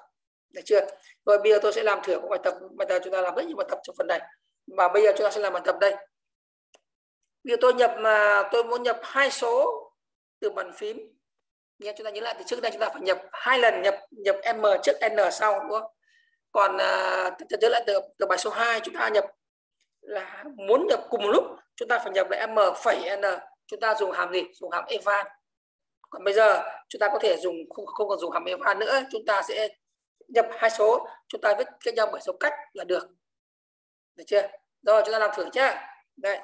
Được chưa? Rồi bây giờ tôi sẽ làm thử một bài tập bài tập chúng ta làm rất nhiều bài tập trong phần này. Và bây giờ chúng ta sẽ làm bài tập đây. Bây giờ tôi nhập mà tôi muốn nhập hai số từ bàn phím. Nghe chúng ta nhớ lại từ trước đây chúng ta phải nhập hai lần nhập nhập m trước n sau đúng không? Còn uh, nhớ lại từ, từ bài số 2 chúng ta nhập là muốn nhập cùng một lúc chúng ta phải nhập lại m phẩy n. Chúng ta dùng hàm gì? Dùng hàm evan còn bây giờ chúng ta có thể dùng không không còn dùng hàm evan nữa chúng ta sẽ nhập hai số chúng ta viết cách nhau bởi số cách là được. Được chưa? Rồi chúng ta làm thử nhé đây.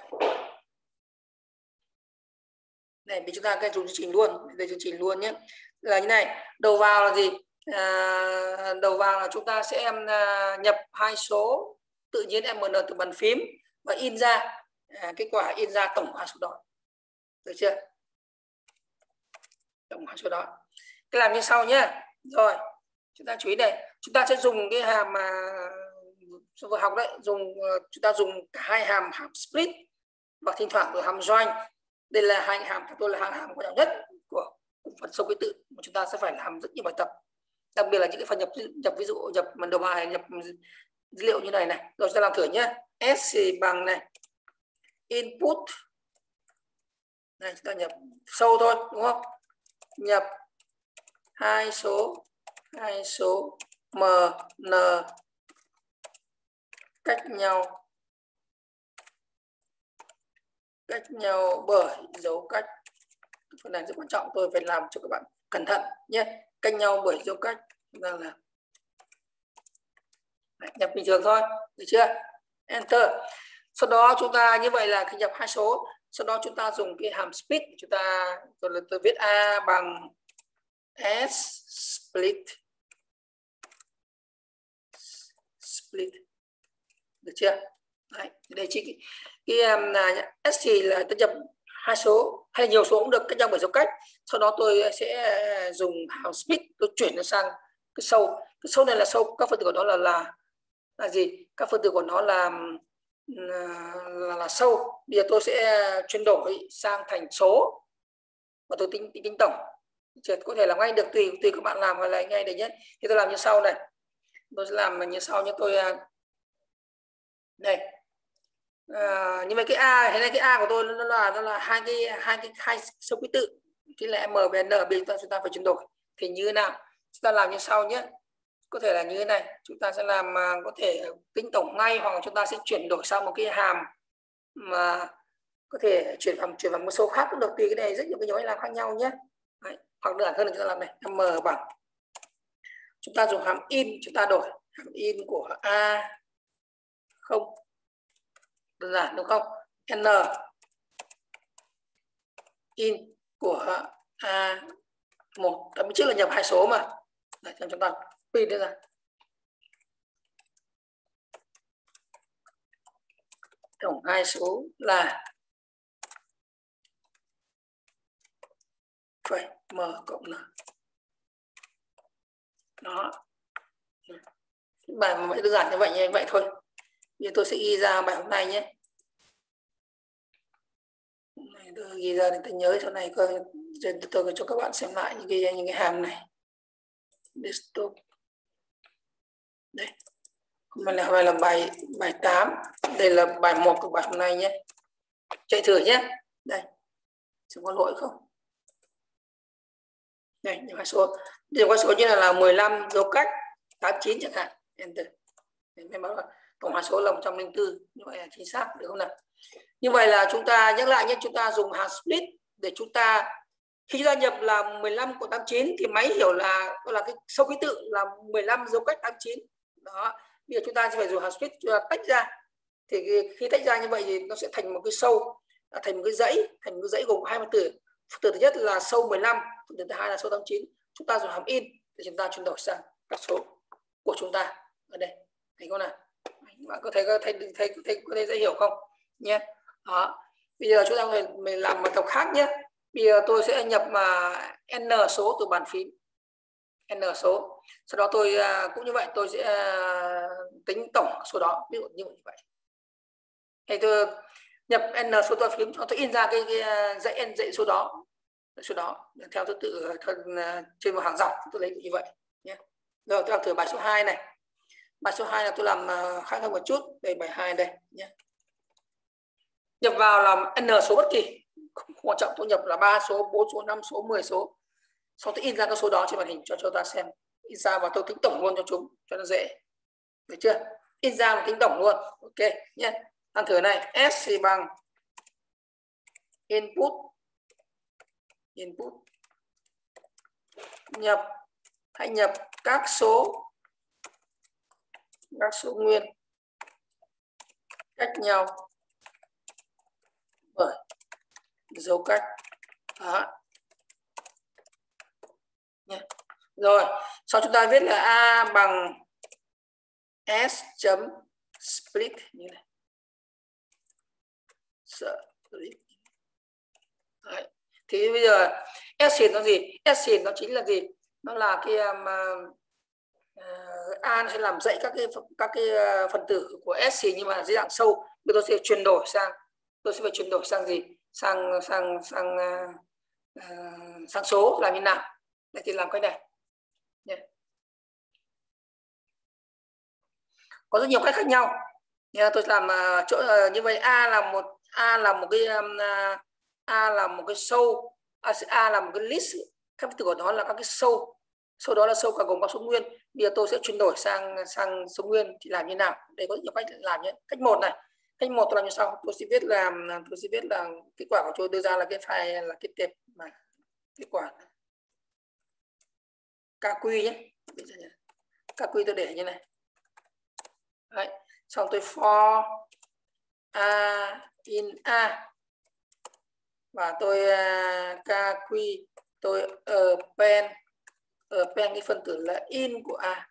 Này bây chúng ta cái dùng chương trình luôn về chương trình luôn nhé. Là như này đầu vào là gì? À, đầu vào là chúng ta sẽ à, nhập hai số tự nhiên mn từ bàn phím và in ra. À, kết quả in ra tổng hai số đó. Được chưa? Tổng hai số đó. Cái làm như sau nhé rồi, chúng ta chú ý này chúng ta sẽ dùng cái hàm mà vừa học đấy. Dùng ờ, chúng ta dùng cả hai hàm hàm split và thỉnh thoảng rồi hàm join. Đây là hai hàm của tôi là hai hàm quan trọng nhất của phần sâu ký tự. Mà chúng ta sẽ phải làm rất nhiều bài tập. Đặc biệt là những cái phần nhập nhập ví dụ, nhập phần đầu bài, nhập dữ liệu như này này. Rồi chúng ta làm thử nhé s bằng này. Input. Này, chúng ta nhập sâu thôi, đúng không? Nhập hai số hai số m, n, cách nhau cách nhau bởi dấu cách. Phần này rất quan trọng, tôi phải làm cho các bạn cẩn thận nhé. Cách nhau bởi dấu cách, chúng ta là nhập bình thường thôi, được chưa? Enter. Sau đó chúng ta như vậy là khi nhập hai số sau đó chúng ta dùng cái hàm split chúng ta tôi là tôi viết a bằng s split. Split. Được chưa? Đấy, đây chỉ cái, cái um, là s thì là tôi nhập hai số hay nhiều số cũng được cách nhau bởi dấu cách. Sau đó tôi sẽ uh, dùng hàm split tôi chuyển nó sang cái sâu. Cái sâu này là sâu các phân tử của nó là là là gì? Các phân tử của nó là um, là, là, là sâu. Bây giờ tôi sẽ ờ, chuyển đổi sang thành số. Và tôi tính tính, tính tổng. Chỉ có thể làm ngay được tùy tùy các bạn làm hoặc là ngay để nhất. Thì tôi làm như sau này. Tôi sẽ làm như sau như tôi này à, nhưng mà cái a hiện nay cái a của tôi nó là nó là hai cái hai cái hai số ký tự. Thì là m và n bây giờ chúng ta phải chuyển đổi. Thì như thế nào? Chúng ta làm như sau nhé có thể là như thế này chúng ta sẽ làm à, có thể tính tổng ngay hoặc chúng ta sẽ chuyển đổi sang một cái hàm mà có thể chuyển vào chuyển vào một số khác cũng được tùy cái này rất nhiều cái nhóm làm khác nhau nhé. Đấy. hoặc đơn giản hơn là chúng ta làm này m bằng. Chúng ta dùng hàm in chúng ta đổi hàm in của a không? Đơn giản đúng không? N in của a một. Tại trước là nhập hai số mà. Đấy, chúng ta pin ra tổng hai số là phẩy m cộng n. Đó. Bài mà đơn giản như vậy như vậy thôi. Như tôi sẽ ghi ra bài hôm nay nhé. Tôi ghi ra để tôi nhớ sau này, coi tôi cho các bạn xem lại những cái những cái hàm này. Desktop đây mình nay là, là bài bài 8 đây là bài 1 của bài hôm nay nhé. Chạy thử nhé. Đây. Xem có lỗi không? Đây những cái số. Những cái số như là, là 15 dấu cách 89 chẳng hạn. Enter. Mình báo là tổng hòa số là 104 như vậy là chính xác được không nào? Như vậy là chúng ta nhắc lại nhé. Chúng ta dùng hàm split để chúng ta khi gia nhập là 15 của 89 thì máy hiểu là là cái sau ký tự là 15 dấu cách 89 đó, bây giờ chúng ta sẽ phải dùng hàm split chúng ta tách ra. Thì khi tách ra như vậy thì nó sẽ thành một cái sâu à, thành một cái dãy, thành một cái dãy gồm hai phần tử. Từ thứ nhất là sâu 15 phần tử thứ hai là sâu 89 chúng ta dùng hàm in để chúng ta chuyển đổi sang các số của chúng ta. Ở đây, thấy không nào? Bạn có thấy có thấy thấy thấy, có thể dễ hiểu không? Nhé. Đó, bây giờ chúng ta phải mình làm một tập khác nhé. Bây giờ tôi sẽ nhập mà n số từ bàn phím. N số sau đó tôi à, cũng như vậy tôi sẽ à, tính tổng số đó ví dụ như vậy. Hay tôi nhập n số tôi phím tôi in ra cái, cái à, dãy n dãy số đó số đó theo thứ tự trên một hàng dọc tôi lấy như vậy nhé. Rồi tôi làm thử bài số 2 này. Bài số 2 là tôi làm khác hơn một chút đây bài 2 đây nhé. Nhập vào làm n số bất kỳ không, quan trọng tôi nhập là ba số bốn số năm số 10 số. Sau tôi in ra các số đó trên màn hình cho cho ta xem in ra và tôi tính tổng luôn cho chúng, cho nó dễ. Được chưa? In ra và tính tổng luôn. Ok, nhé. Ăn thử này. S thì bằng input input. Nhập hãy nhập các số các số nguyên. Cách nhau. Bởi, dấu cách. Đó. Nhé rồi sau chúng ta viết là a bằng s chấm split như này. Split. Đấy. thì bây giờ s nó gì? S nó chính là gì? Nó là cái um, uh, a nó sẽ làm dậy các cái các cái uh, phần tử của s nhưng mà dưới dạng sâu. Bây giờ tôi sẽ chuyển đổi sang tôi sẽ phải chuyển đổi sang gì? Sang sang sang uh, sang số là như nào? Đây thì làm cái này. Có rất nhiều cách khác nhau. Nhưng tôi làm à, chỗ à, như vậy a là một a là một cái um, à, a là một cái sâu a, a là một cái list. Các từ của nó là các cái sâu sau đó là sâu cả gồm các số nguyên. Bây giờ tôi sẽ chuyển đổi sang sang số nguyên thì làm như nào? Đây có rất nhiều cách làm nhé. Cách một này. Cách một tôi làm như sau. Tôi sẽ viết là um, tôi sẽ viết là kết quả của tôi đưa ra là cái file là cái tệp mà kết quả. Kq nhé. Kq tôi để như này. Đấy. xong tôi for a in a. Và tôi à, uh, kq tôi pen. Pen cái phân tử là in của a.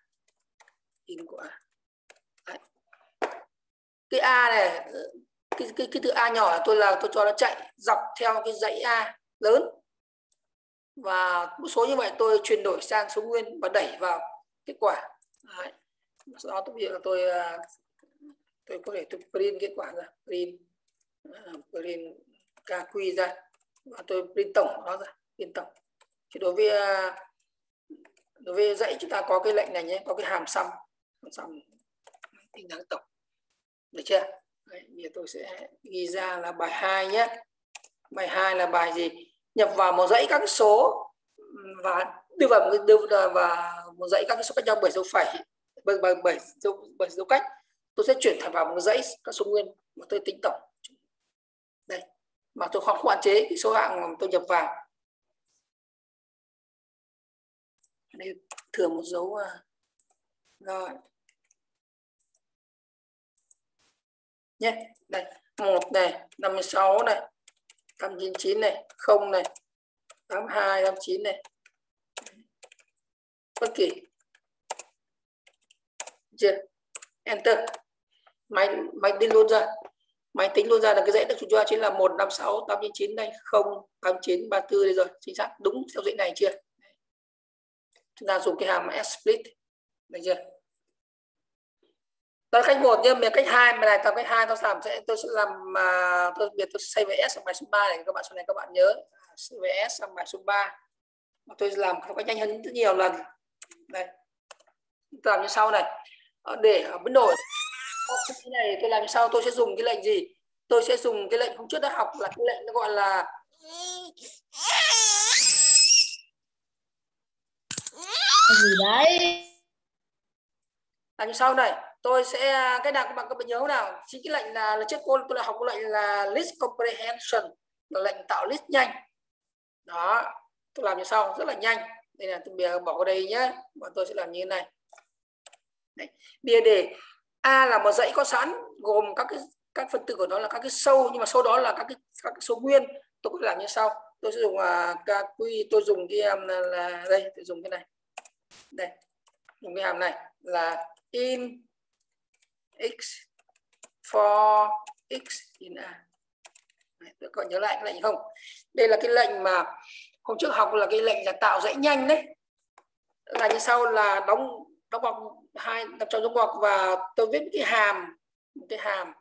In của a. Cái a này cái cái cái từ a nhỏ tôi là tôi cho nó chạy dọc theo cái dãy a lớn. Và một số như vậy tôi chuyển đổi sang số nguyên và đẩy vào kết quả. Đấy sau đó tôi là tôi à, tôi có thể tôi print kết quả ra print uh, à, print kq ra và tôi print tổng nó ra print tổng. Thì đối với à, đối với dãy chúng ta có cái lệnh này nhé có cái hàm sum sum tính năng tổng. Được chưa? Đấy, bây giờ tôi sẽ ghi ra là bài 2 nhé. Bài 2 là bài gì? Nhập vào một dãy các số và đưa vào một đưa vào một dãy các số cách nhau bởi dấu phẩy bởi bởi bởi dấu bởi dấu cách. Tôi sẽ chuyển thẳng vào một dãy các số nguyên mà tôi tính tổng. Đây. Mà tôi không hạn chế cái số hạng mà tôi nhập vào. Đây, thừa một dấu à. rồi. Nhé, đây, một này 56 này 199 này, không này 82 89 này. Bất kỳ chưa enter. Máy máy tính luôn ra. Máy tính luôn ra là cái dãy được chúng ta chính là 156 899 đây. 0 89 34 đây rồi. Chính xác đúng theo dãy này chưa? Chúng ta dùng cái hàm split. Được chưa? Đó là cách một nhưng mà cách hai mà này tập cách hai tôi làm sẽ tôi sẽ làm mà uh, tôi biệt tôi CVS sang bài số 3 này. Các bạn sau này các bạn nhớ à, CVS sang bài số 3 tôi làm một cách nhanh hơn rất nhiều lần. Đây. Tôi làm như sau này ờ, để biến đổi cái này tôi làm sao tôi sẽ dùng cái lệnh gì? Tôi sẽ dùng cái lệnh hôm trước đã học là cái lệnh nó gọi là gì đấy? Làm sau này tôi sẽ cái nào các bạn có bạn nhớ không nào? Chính cái lệnh là, là trước cô tôi đã học cái lệnh là list comprehension là lệnh tạo list nhanh. Đó tôi làm như sau rất là nhanh. Đây là tôi bỏ vào đây nhé và tôi sẽ làm như thế này Đấy. bia đề để a là một dãy có sẵn gồm các cái các phân tử của nó là các cái sâu nhưng mà sau đó là các cái các cái số nguyên. Tôi sẽ làm như sau. Tôi sẽ dùng à, uh, kq tôi dùng cái um, là đây tôi dùng cái này. Đây dùng cái hàm này là in x for x in a. Đấy, tôi còn nhớ lại cái lệnh không? Đây là cái lệnh mà hôm trước học là cái lệnh là tạo dãy nhanh đấy. Là như sau là đóng đóng ngoặc hai nằm trong dấu ngoặc và tôi viết cái hàm cái hàm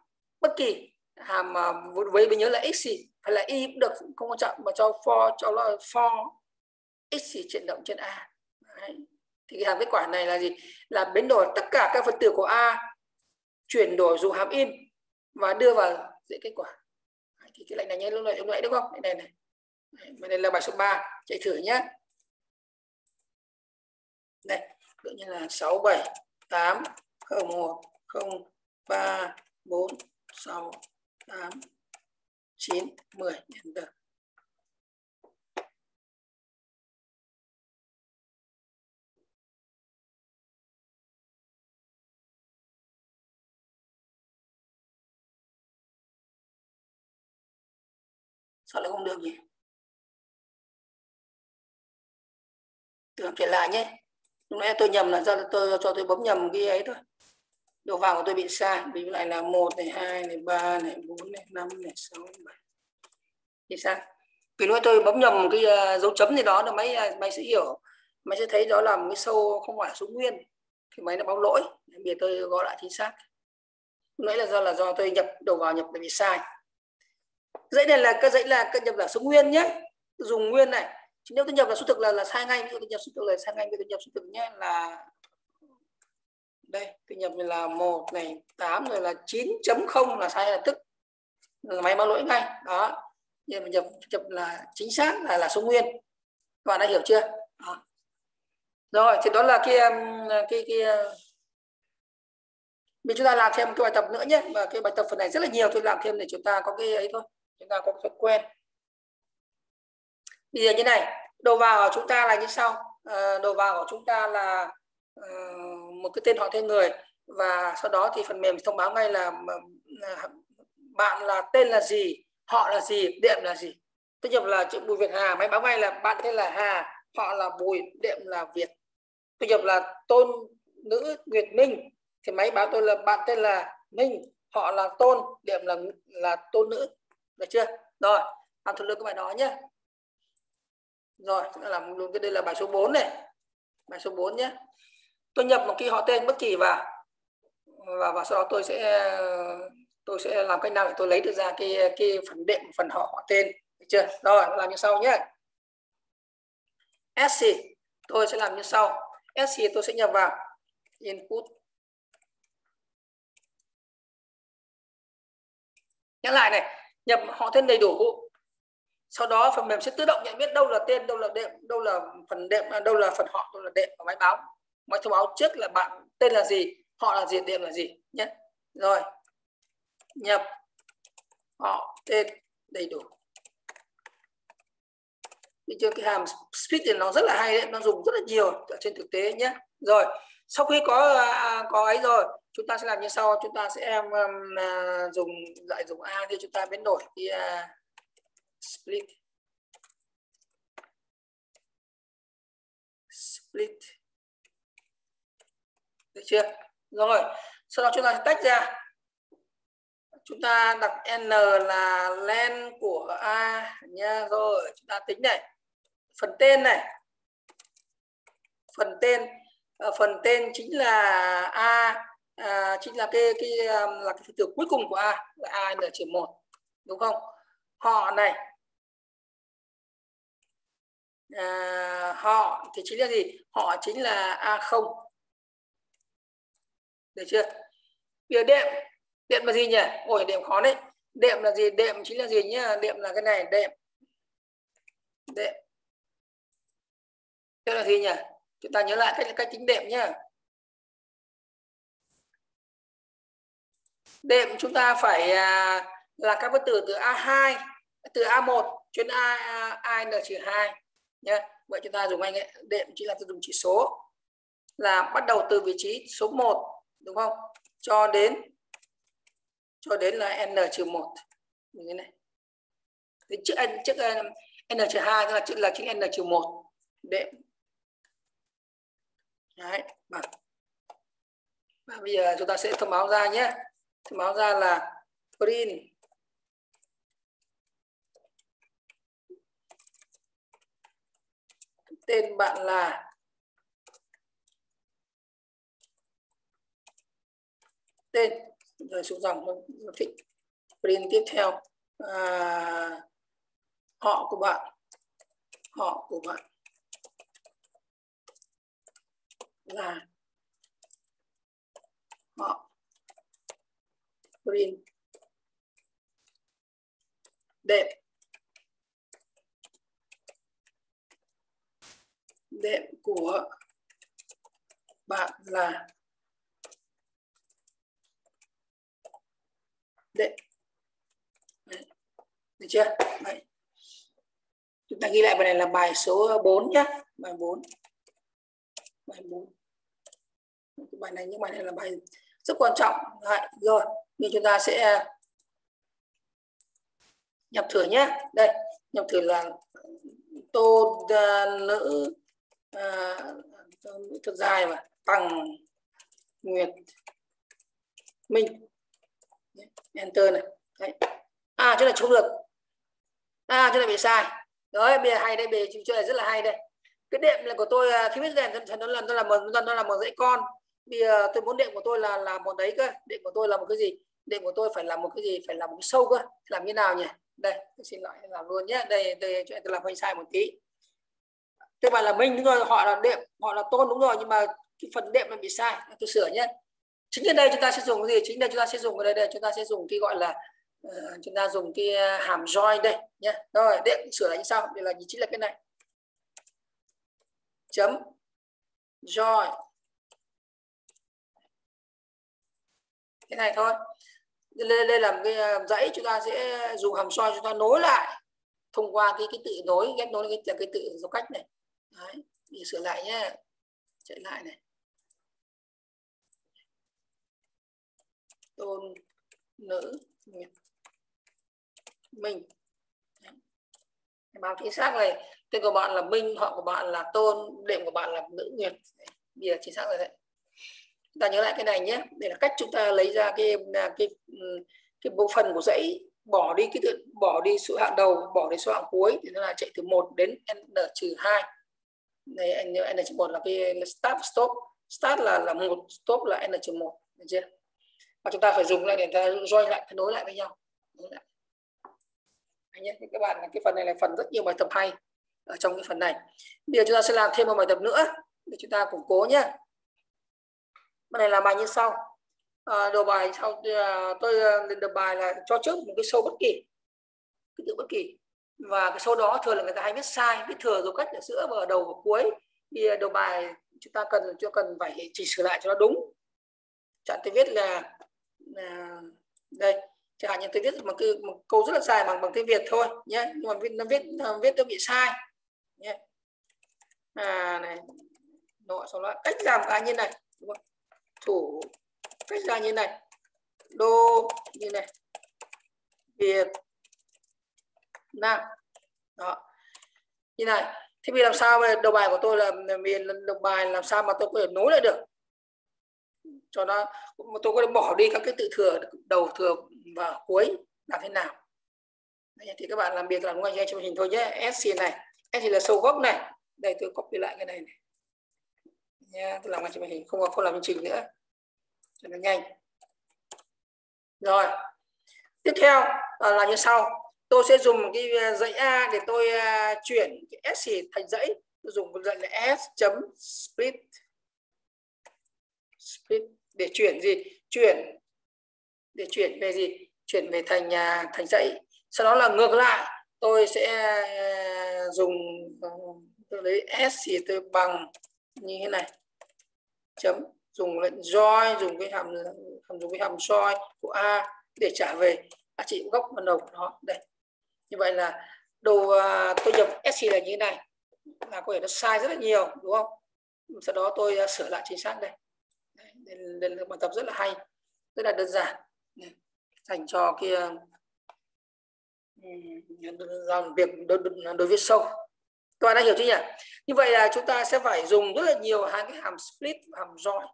bất kỳ, hàm mà với mình nhớ là x gì phải là y cũng được không quan trọng, mà cho for, cho nó for x gì chuyển động trên a. Đấy. thì cái hàm kết quả này là gì? Là biến đổi tất cả các phần tử của a, chuyển đổi dùng hàm in và đưa vào dễ kết quả. Thì cái lệnh này nhớ lúc này lúc nãy đúng không? Này này. Này đây là bài số 3 chạy thử nhé này đây tự nhiên là 6 7 8 0 1 0 3 4 6 8 9 10 enter sao lại không được nhỉ? Tưởng trở lại nhé lúc nãy tôi nhầm là do tôi cho tôi bấm nhầm cái ấy thôi. Đầu vào của tôi bị sai vì lại là một này hai này ba này bốn này năm này sáu bảy. Thì sao? Vì lúc tôi bấm nhầm cái uh, dấu chấm gì đó là máy ờ, máy sẽ hiểu. Máy sẽ thấy đó là một cái sâu không phải số nguyên. Thì máy nó báo lỗi. Vì tôi gọi lại chính xác. Lúc nãy là do là do tôi nhập đầu vào nhập bị sai. Dãy này là cái dãy là cái nhập là số nguyên nhé. Dùng nguyên này chứ nếu tôi nhập là số thực là là sai ngay, ví dụ tôi nhập số thực là sai ngay, ví dụ tôi nhập số thực nhé, là đây, tôi nhập là một này 8 rồi là 9.0 là sai là tức. Là máy báo lỗi ngay, đó. Nhưng mình nhập nhập là chính xác là là số nguyên. Các bạn đã hiểu chưa? Đó. rồi, thì đó là cái um, cái cái uh, mình chúng ta làm thêm cái bài tập nữa nhé. Và cái bài tập phần này rất là nhiều, tôi làm thêm để chúng ta có cái ấy thôi, chúng ta có thói quen bây giờ như này đầu vào của chúng ta là như sau. Ờ, à, đầu vào của chúng ta là ờ, một cái tên họ tên người. Và sau đó thì phần mềm thông báo ngay là, à, bạn là tên là gì họ là gì đệm là gì. Tôi nhập là chữ bùi việt hà máy báo ngay là bạn tên là hà họ là bùi đệm là việt. Tôi nhập là tôn nữ nguyệt minh thì máy báo tôi là bạn tên là minh họ là tôn điểm là là tôn nữ. Được chưa? Rồi làm thuật lực các bạn đó nhé rồi chúng ta làm luôn cái đây là bài số 4 này. Bài số 4 nhé. Tôi nhập một cái họ tên bất kỳ vào. Và và sau đó tôi sẽ tôi sẽ làm cách nào để tôi lấy được ra cái cái phần đệm, phần họ họ tên. Được chưa? Rồi, làm như sau nhé. Sc tôi sẽ làm như sau. Sc tôi sẽ nhập vào. Input. Nhắc lại này. Nhập họ tên đầy đủ sau đó phần mềm sẽ tự động nhận biết đâu là tên đâu là đệm đâu là phần đệm à, đâu là phần họ đâu là đệm và máy báo. Máy thông báo trước là bạn tên là gì họ là gì đệm là gì nhé. Rồi. Nhập. Họ tên đầy đủ. Đi chưa cái hàm split thì nó rất là hay đấy nó dùng rất là nhiều ở trên thực tế nhé. Rồi sau khi có à, có ấy rồi chúng ta sẽ làm như sau. Chúng ta sẽ um, à, dùng lại dùng a thì chúng ta biến đổi cái uh, split. Split. Được chưa? Rồi sau đó chúng ta sẽ tách ra. Chúng ta đặt n là len của a nha. Rồi chúng ta tính này. Phần tên này. Phần tên ờ, phần tên chính là a à, chính là cái cái um, là cái phần tử cuối cùng của a là a n trừ một đúng không? Họ này à, họ thì chính là gì? Họ chính là a không. Được chưa? Bây đệm đệm là gì nhỉ? Ôi đệm khó đấy. Đệm là gì? Đệm chính là gì nhá đệm là cái này đệm. Đệm. Đệm là gì nhỉ? Chúng ta nhớ lại cách cách tính đệm nhá. Đệm chúng ta phải à, là các vectор từ A2 từ A1 chuyến A, A, N trừ 2 nhé vậy chúng ta dùng anh ấy. Đệm chỉ là dùng chỉ số. Là bắt đầu từ vị trí số 1 đúng không? Cho đến cho đến là n trừ một. Như thế này. Thì chữ n chữ ờ, n trừ hai tức là chữ là chữ n trừ một. Đệm. Đấy và, và bây giờ chúng ta sẽ thông báo ra nhé. Thông báo ra là print tên bạn là tên rồi xuống dòng thích print tiếp theo. À, họ của bạn. Họ của bạn. Là họ. Print. Đẹp. Đệm của bạn là đệm Đấy. Được chưa? Đấy. Chúng ta ghi lại bài này là bài số 4 nhé. Bài 4. Bài 4. Bài này những bài này là bài rất quan trọng. Đấy. Rồi, nhưng chúng ta sẽ à, nhập thử nhé. Đây, nhập thử là tô uh, nữ uh, thật dài mà bằng Nguyệt Minh. Enter này. Đấy. à chỗ này không được. À chỗ này bị sai. Đấy bây giờ hay đây bây giờ chỗ này rất là hay đây cái đệm là của tôi à, khi biết đệm thần nó là nó là một nó là một dãy con. Bây giờ tôi muốn đệm của tôi là là một đấy cơ. Đệm của tôi là một cái gì? Đệm của tôi phải là một cái gì? Phải là một cái sâu cơ. Làm như nào nhỉ? Đây tôi xin lỗi làm luôn nhé. Đây đây chỗ này tôi làm hơi sai một tí tôi bảo là mình đúng rồi họ là đệm họ là tôn đúng rồi nhưng mà cái phần đệm nó bị sai tôi sửa nhé. Chính ở đây chúng ta sẽ dùng cái gì? Chính đây chúng ta sẽ dùng ở đây đây chúng ta sẽ dùng cái gọi là uh, chúng ta dùng cái ờ, hàm join đây nhé. Rồi đệm sửa lại như sau đây là chính là cái này. Chấm. Join cái này thôi. Đây, đây là một cái ờ, dãy chúng ta sẽ dùng hàm soi chúng ta nối lại thông qua cái cái tự nối ghép nối cái, cái tự dấu cách này đấy mình sửa lại nhé chạy lại này. Tôn nữ nguyệt minh. Báo chính xác này tên của bạn là minh họ của bạn là tôn đệm của bạn là nữ nguyệt bây giờ chính xác rồi đấy. Chúng ta nhớ lại cái này nhé. Đây là cách chúng ta lấy ra cái à, cái cái bộ phần của dãy bỏ đi cái tự, bỏ đi số hạng đầu bỏ đi số hạng cuối. Thì nó là chạy từ 1 đến n trừ 2 này anh nhớ n trừ 1 là cái start stop. Start là là một stop là n trừ 1 được chưa? Và chúng ta phải dùng lại để ta join lại kết nối lại với nhau. Anh nhé các bạn cái phần này là phần rất nhiều bài tập hay ở trong cái phần này. Bây giờ chúng ta sẽ làm thêm một bài tập nữa để chúng ta củng cố nhé. Bài này là bài như sau. À, đầu bài sau à, tôi à, lên đầu bài là cho trước một cái số bất kỳ. Cái tự bất kỳ và cái số đó thường là người ta hay viết sai viết thừa dấu cách ở giữa và ở đầu và cuối. Thì à, đầu bài chúng ta cần chưa cần phải chỉ sửa lại cho nó đúng. Chẳng tôi viết là là đây chẳng hạn như tôi viết một, cái, một câu rất là dài bằng bằng tiếng Việt thôi nhé. Nhưng mà viết nó viết nó viết nó bị sai nhé. À này nội sau đó cách làm cái như này đúng không? thủ cách ra như này. Đô như này. Việt Nam đó. Như này thì vì làm sao mà đầu bài của tôi là miền đầu bài làm sao mà tôi có thể nối lại được? Cho nó tôi có thể bỏ đi các cái tự thừa đầu thừa và cuối là thế nào? Đấy, thì các bạn làm việc làm ngoài cho hình thôi nhé. S này S thì là sâu gốc này. Đây tôi copy lại cái này, này. nha tôi làm ngoài cho hình không có không làm chương trình nữa. Cho nó nhanh. Rồi. Tiếp theo à, là như sau tôi sẽ dùng cái ờ, dãy A để tôi ờ, chuyển cái S thành dãy. Tôi dùng cái dãy là S chấm split. Split. Để chuyển gì? Chuyển. Để chuyển về gì? Chuyển về thành nhà thành dãy. Sau đó là ngược lại. Tôi sẽ dùng tôi lấy s thì tôi bằng như thế này. Chấm. Dùng lệnh join, dùng cái hàm hàm, dùng cái hàm join của a để trả về. Giá trị gốc ban đầu của nó. Đây như vậy là đồ à, tôi nhập sc là như thế này. Là có thể nó sai rất là nhiều đúng không? Sau đó tôi à, sửa lại chính xác đây. Đây, là bài tập rất là hay rất là đơn giản. Dành cho cái làm việc đối, đối với sâu. Các bạn đã hiểu chưa nhỉ? Như vậy là chúng ta sẽ phải dùng rất là nhiều hai cái hàm split và hàm join.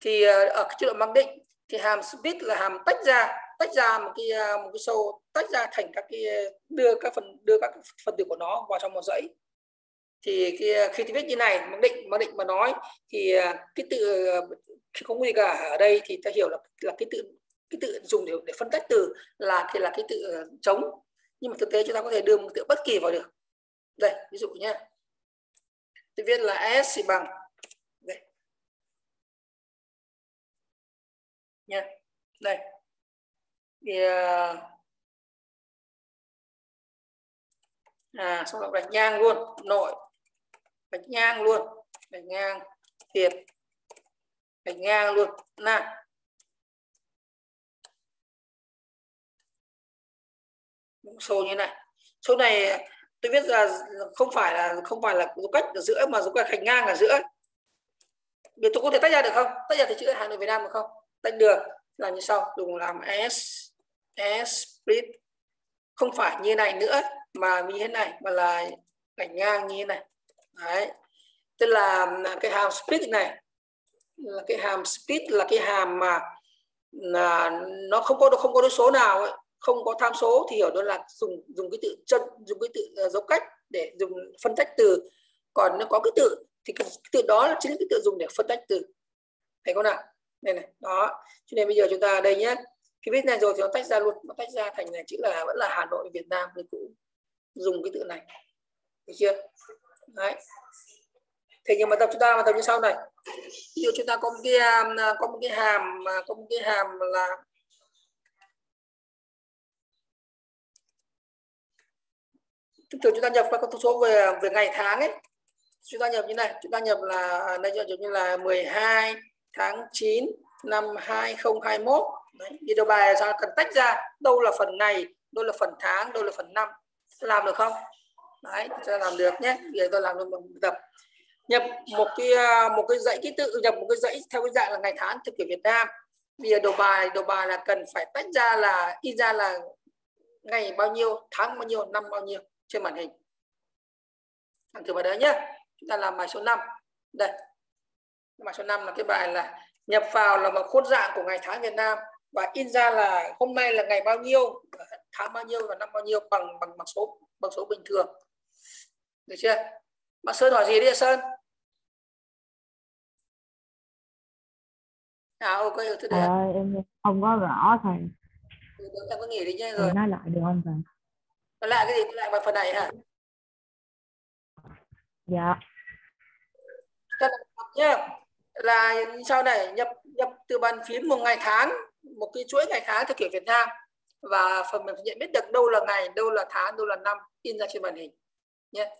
Thì à, ở cái chế độ mặc định thì hàm split là hàm tách ra tách ra một cái ờ, một cái show tách ra thành các cái ờ, đưa các phần đưa các phần tử của nó vào trong một dãy. Thì cái, ờ, khi tôi viết như này mặc định mặc định mà nói thì cái tự không có gì cả ở đây thì ta hiểu là là cái tự cái tự dùng để, để phân tách từ là thì là cái tự chống nhưng mà thực tế chúng ta có thể đưa một tự bất kỳ vào được. Đây ví dụ nhé tôi viết là s bằng đây. Nha đây. Ờ, à, xong rồi gạch ngang luôn nội. Gạch ngang luôn gạch ngang tiệt gạch ngang luôn nào số như này. Số này tôi viết là không phải là không phải là dấu cách ở giữa mà dấu cách hành ngang ở giữa. Bây tôi có thể tách ra được không? Tách ra thì chữ Hà Nội Việt Nam được không? Tách được làm như sau. Dùng làm s split không phải như này nữa mà như thế này mà là gạch ngang như thế này. Đấy. Tức là à, cái hàm split này là cái hàm split là cái hàm mà là nó không có không có đối số nào ấy. Không có tham số thì hiểu đó là dùng dùng cái tự chân dùng cái tự uh, dấu cách để dùng phân tách từ. Còn nó có cái tự thì cái, cái tự đó chính là cái tự dùng để phân tách từ. Thấy không nào? Đây này đó. Cho nên bây giờ chúng ta đây nhé khi biết này rồi thì nó tách ra luôn. Nó tách ra thành này chữ là vẫn là Hà Nội, Việt Nam thì cũng dùng cái tự này. Được chưa? Đấy. Thế nhưng mà tập chúng ta mà tập như sau này. Ví dụ chúng ta có một cái um, à, có một cái hàm à, có một cái hàm là thường thường chúng ta nhập các thông số về về ngày tháng ấy. Chúng ta nhập như này. Chúng ta nhập là à, đây ví như là 12 tháng 9 năm 2021 đấy thì đầu bài sao cần tách ra. Đâu là phần ngày đâu là phần tháng, đâu là phần năm. Làm được không? Đấy chúng làm được nhé. Giờ tôi làm được một tập. Nhập một cái à, một cái dãy ký tự, nhập một cái dãy theo cái dạng là ngày tháng, theo kiểu Việt Nam. Bây giờ đầu bài đầu bài là cần phải tách ra là, in ra là ngày bao nhiêu, tháng bao nhiêu, năm bao nhiêu trên màn hình. Làm thử bài đấy nhé. Chúng ta làm bài số 5 đây. Bài số 5 là cái bài là nhập vào là một khuôn dạng của ngày tháng Việt Nam và in ra là hôm nay là ngày bao nhiêu tháng bao nhiêu và năm bao nhiêu bằng bằng bằng số bằng số bình thường. Được chưa? Bạn Sơn hỏi gì đi Sơn? À ok thưa thầy ơi em không có rõ thầy. Em có nghỉ đi nhé rồi. nói lại được không thầy? Nói lại cái gì? Nói lại bài phần này hả dạ. Nhé là sau này nhập nhập từ bàn phím một ngày tháng một cái chuỗi ngày tháng theo kiểu Việt Nam. Và phần mềm nhận biết được đâu là ngày đâu là tháng đâu là năm in ra trên màn hình. Nhé.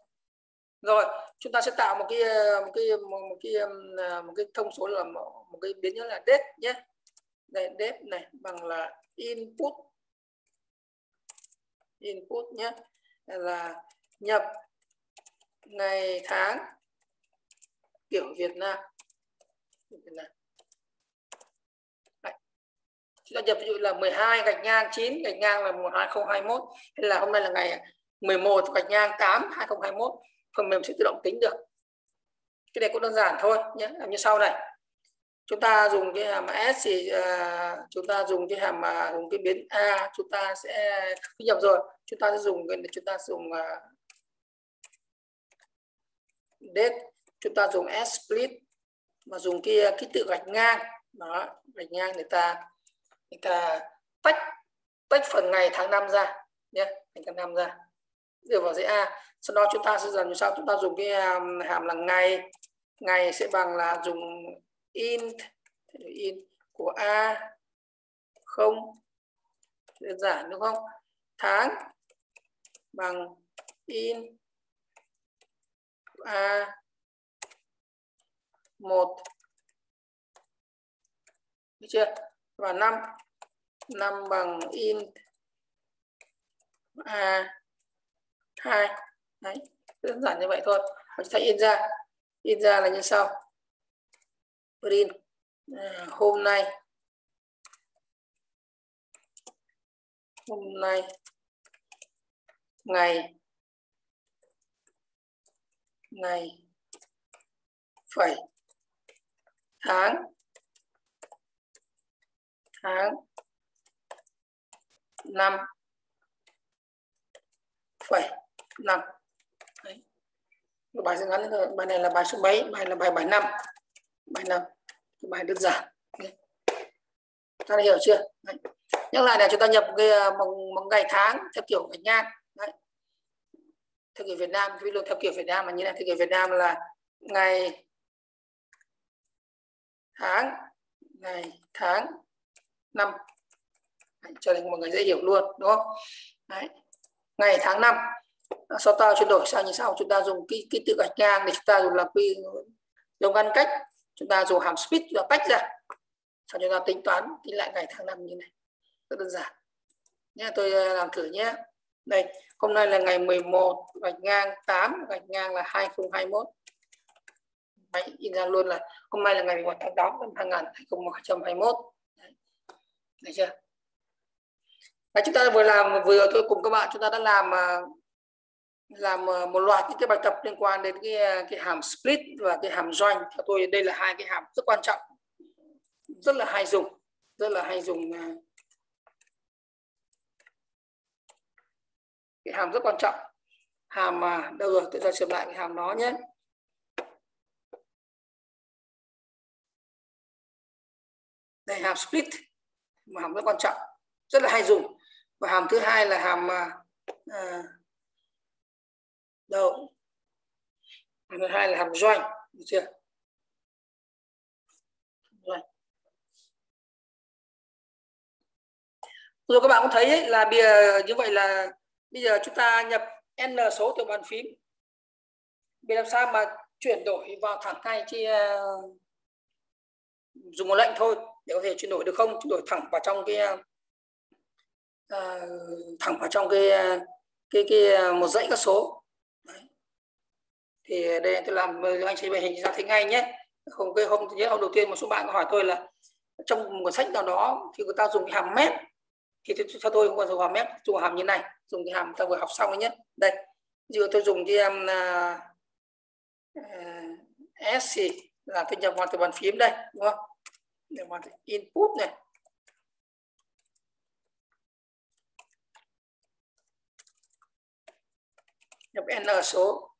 Rồi chúng ta sẽ tạo một cái một cái một, một cái um, à, một cái thông số là một, một cái biến nhớ là date nhé. Đây date này bằng là input input nhé. Là nhập ngày tháng kiểu Việt Nam. Việt Nam chúng ta nhập ví dụ là 12 gạch ngang 9 gạch ngang là 2021 hay là hôm nay là ngày 11 gạch ngang 8 2021 phần mềm sẽ tự động tính được. Cái này cũng đơn giản thôi nhé làm như sau này. Chúng ta dùng cái hàm s thì uh, chúng ta dùng cái hàm uh, dùng cái biến a chúng ta sẽ khi nhập rồi. Chúng ta sẽ dùng chúng ta dùng uh, date. Chúng ta dùng s split mà dùng cái ký tự gạch ngang. Đó gạch ngang người ta người ta tách tách phần ngày tháng năm ra nhé thành tháng năm ra. Đưa vào dãy a, sau đó chúng ta sẽ dần sau chúng ta dùng cái um, hàm là ngày. Ngày sẽ bằng là dùng int int của a không, đơn giản, đúng không? Tháng bằng in a một. Được chưa? Và năm năm bằng in a hai. Đấy đơn giản như vậy thôi. Mình sẽ in ra. In ra là như sau. Print. À, hôm nay. Hôm nay. Ngày. Ngày. Phẩy. Tháng tháng năm. Phẩy năm. Đấy. bài sẽ ngắn bài này là bài số mấy? Bài là bài bài năm. Bài năm. Bài đơn giản. Đấy. ta đã hiểu chưa? Đấy. nhắc lại là chúng ta nhập cái à, một, một ngày tháng theo kiểu gạch ngang Đấy. theo kiểu Việt Nam ví dụ theo kiểu Việt Nam mà như này theo kiểu Việt Nam là ngày tháng ngày tháng năm. Đấy, cho nên mọi người dễ hiểu luôn đúng không? Đấy. ngày tháng năm à, sau ta chuyển đổi sang như sau. Chúng ta dùng cái cái tự gạch ngang để chúng ta dùng làm quy dùng ngăn cách. Chúng ta dùng hàm split và tách ra. Sau chúng ta tính toán tính lại ngày tháng năm như này. Rất đơn giản. Nhé tôi à, làm thử nhé. Đây hôm nay là ngày 11 gạch ngang 8 gạch ngang là 2021 Đấy, in ra luôn là hôm nay là ngày 11 tháng 8 năm 2021 Đấy. Chưa? Đấy, chúng ta vừa làm vừa tôi cùng các bạn chúng ta đã làm à, làm à, một loạt những cái bài tập liên quan đến cái à, cái hàm split và cái hàm join. Theo tôi đây là hai cái hàm rất quan trọng rất là hay dùng rất là hay dùng cái hàm rất quan trọng. Hàm mà đâu rồi tôi ra sửa lại cái hàm đó nhé. Đây hàm split một hàm rất quan trọng rất là hay dùng. Và hàm thứ hai là hàm à, à đầu hàm thứ hai là hàm doanh được chưa? Doanh. rồi các bạn cũng thấy ấy, là bây giờ như vậy là bây giờ chúng ta nhập n số từ bàn phím. Để làm sao mà chuyển đổi vào thẳng ngay chi uh, dùng một lệnh thôi để có thể chuyển đổi được không? Chuyển đổi thẳng vào trong cái uh, thẳng vào trong cái à, cái cái một dãy các số. Đấy. thì đây tôi làm anh chị về hình ra thấy ngay nhé. Không cái hôm nhớ hôm đầu tiên một số bạn có hỏi tôi là trong một sách nào đó thì người ta dùng cái hàm mét. Thì cho tôi không còn dùng hàm mét dùng hàm như này dùng cái hàm ta vừa học xong nhất nhé. Đây ví tôi dùng cái em uh, S là tôi nhập vào từ bàn phím đây đúng không? Để mà input này. Nhập n số.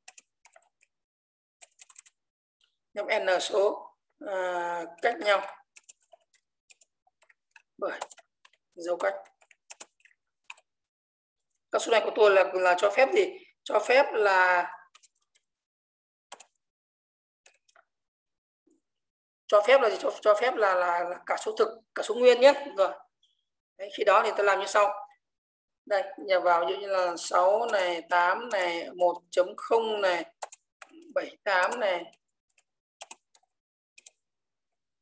Nhập n số uh, cách nhau. Bởi dấu cách. Các số này của tôi là là cho phép gì? Cho phép là cho phép là gì? Cho, cho phép là, là là cả số thực cả số nguyên nhé. Rồi. Đấy, khi đó thì ta làm như sau. Đây nhà vào như là 6 này 8 này 1.0 này 78 này.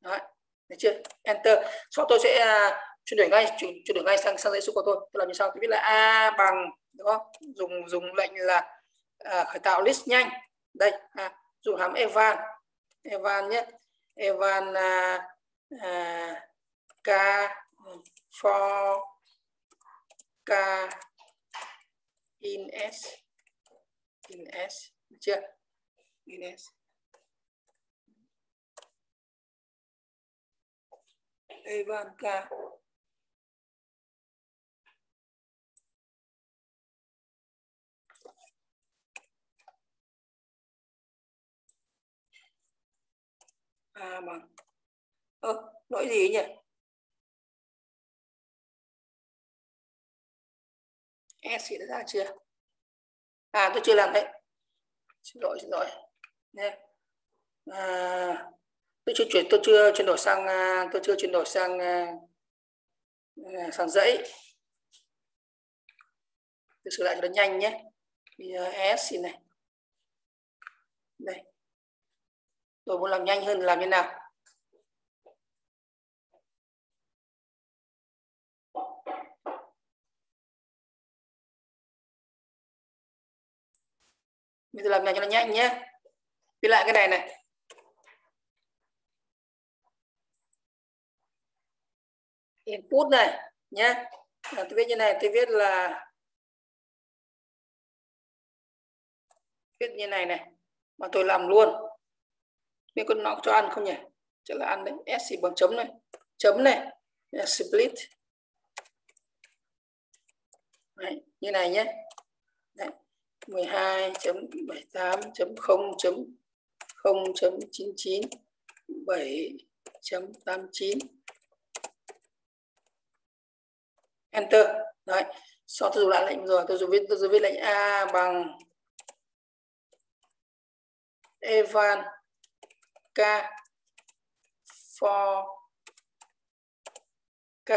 Đấy, được chưa? Enter. Sau tôi sẽ à, chuyển đổi ngay chuyển, chuyển đổi ngay sang sang dãy số của tôi. Tôi làm như sau. Tôi viết là a bằng đúng không? Dùng dùng lệnh là uh, khởi tạo list nhanh. Đây à, dùng hàm evan. Evan nhé. Evana uh, à, à, k for k in s in s được dạ, chưa in s evan k. à bằng ơ lỗi gì nhỉ? S đã ra chưa? À tôi chưa làm đấy. Xin lỗi xin lỗi nè à, tôi chưa chuyển tôi chưa chuyển đổi sang à, tôi chưa chuyển đổi sang à, à, sang dãy. Tôi sửa lại cho nó nhanh nhé. Bây giờ s này đây tôi muốn làm nhanh hơn, làm như nào? Bây giờ làm nhanh cho nó nhanh nhé. Đi lại cái này này. Input này, nhé. Tôi viết như này, tôi viết là viết như này này. Mà tôi làm luôn nên con nó cho ăn không nhỉ? Chắc là ăn đấy. S bằng chấm này. Chấm này. Split. Đấy, như này nhé. Đấy. 12.78.0.0.99 7.89 enter. Đấy sau tôi dùng lại lệnh rồi. Tôi dùng viết tôi dùng viết lệnh a bằng evan k for k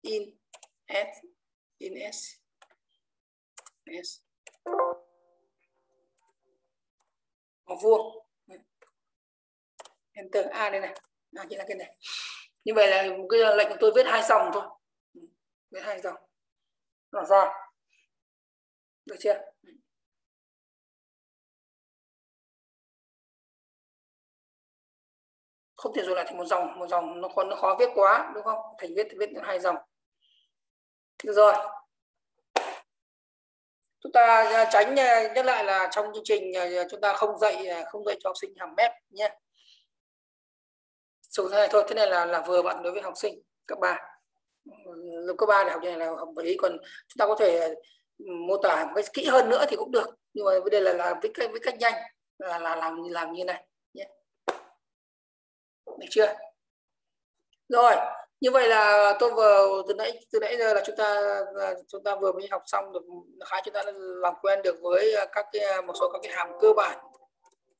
in s in s s màu vuông. Enter a đây này. À, chỉ là cái này. Như vậy là cái lệnh của tôi viết hai dòng thôi. Ừ, viết hai dòng. Là ra được chưa? Không thể rồi lại thành một dòng một dòng nó khó nó khó viết quá đúng không? Thành viết viết hai dòng. Được rồi. Chúng ta à, tránh à, nhắc lại là trong chương trình à, chúng ta không dạy không dạy cho học sinh hàm mép nhé. Số thế này thôi thế này là là vừa vặn đối với học sinh cấp ba. Lớp cấp ba để học này là học lý còn chúng ta có thể ừ, mô tả một cách kỹ hơn nữa thì cũng được. Nhưng mà vấn đề là là với cách với cách nhanh là, là làm làm như này được chưa? Rồi như vậy là tôi vừa từ nãy từ nãy giờ là chúng ta à, chúng ta vừa mới học xong được khá chúng ta đã làm quen được với các cái một số các cái hàm cơ bản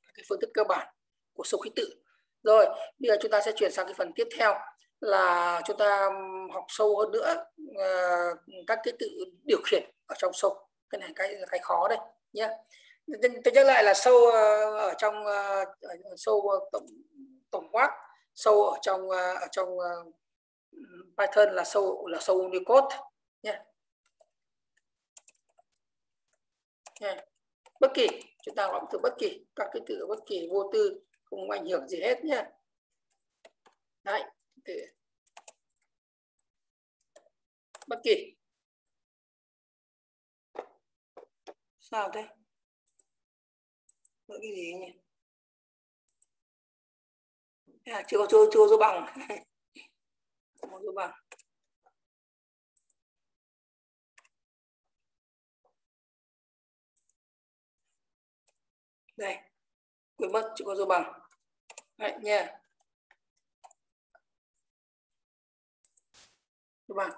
các cái phương thức cơ bản của số ký tự. Rồi bây giờ chúng ta sẽ chuyển sang cái phần tiếp theo là chúng ta học sâu hơn nữa uh, các cái tự điều khiển ở trong sâu cái này cái là cái khó đây nhé tôi nhắc lại là sâu uh, ở trong uh, sâu tổng tổng quát sâu ở trong ờ, ở trong ờ, Python là sâu là sâu Unicode nhé nha. Bất kỳ, chúng ta gọi từ bất kỳ, các cái từ bất kỳ, vô tư, không ảnh hưởng gì hết nhé đấy từ bất kỳ. Sao thế? Bất cái gì nhỉ? À, chưa có chưa chưa có bằng không số bằng đây quên mất chưa có số bằng Đấy, nha Đúng không?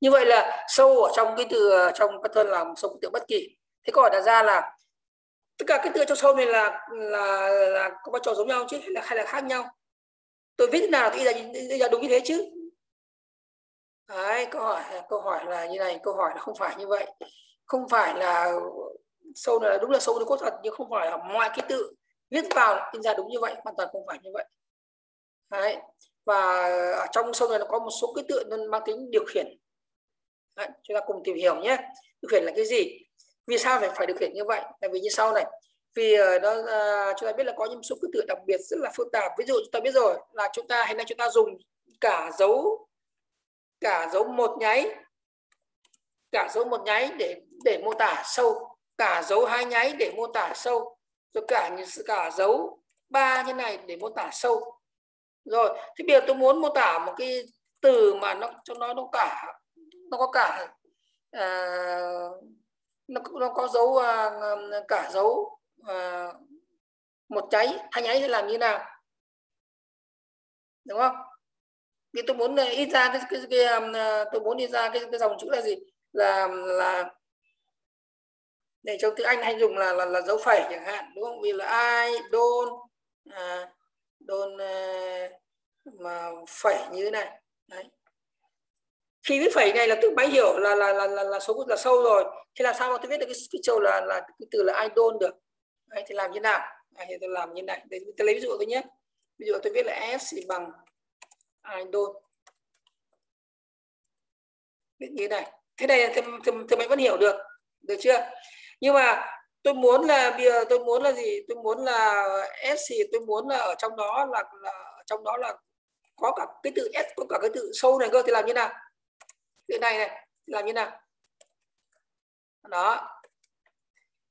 Như vậy là sâu ở trong cái từ trong pattern là sâu tượng bất kỳ. Thế câu hỏi đặt ra là tất cả cái từ trong sâu này là là là có vai trò giống nhau chứ hay là hay là khác nhau? Tôi viết thế nào thì ra ra đúng như thế chứ? Đấy, câu hỏi câu hỏi là như này, câu hỏi là không phải như vậy. Không phải là sâu này là đúng là sâu nó có thật nhưng không phải là mọi cái tự viết vào in ra đúng như vậy, hoàn toàn không phải như vậy. Đấy và ở trong sâu này nó có một số cái tự nó mang tính điều khiển Đấy, chúng ta cùng tìm hiểu nhé điều khiển là cái gì vì sao phải phải điều khiển như vậy là vì như sau này vì ờ, nó uh, chúng ta biết là có những số ký tự đặc biệt rất là phức tạp. Ví dụ chúng ta biết rồi là chúng ta hiện nay chúng ta dùng cả dấu cả dấu một nháy cả dấu một nháy để để mô tả sâu cả dấu hai nháy để mô tả sâu rồi cả cả dấu ba như này để mô tả sâu. Rồi thế bây giờ tôi muốn mô tả một cái từ mà nó cho nó nó cả nó có cả à, nó, nó có dấu à, cả dấu Ờ, một cháy hai ấy thì làm như nào? Đúng không? Thì tôi muốn ờ, đi ra cái, cái, cái, um, ờ, tôi muốn đi ra cái, cái dòng chữ là gì? Là là để trong tiếng Anh hay dùng là là, là dấu phẩy chẳng hạn đúng không? Vì là ai đôn à, đôn à, mà phẩy như thế này. Đấy. Khi viết phẩy này là tôi máy hiểu là là là là, là số là sâu rồi. Thì làm sao mà tôi viết được cái, cái châu là là cái từ là idol được? Đấy, thì làm như nào? À, thì tôi làm như này. Đấy, tôi lấy ví dụ tôi nhé. Ví dụ tôi viết là s thì bằng idol viết như này. Thế này thì, thì, thì mày vẫn hiểu được. Được chưa? Nhưng mà tôi muốn là bây giờ tôi muốn là gì? Tôi muốn là s thì tôi muốn là ở trong đó là, là ở trong đó là có cả cái từ s có cả cái từ sâu này cơ. Thì làm như nào? Cái này này làm như nào? Đó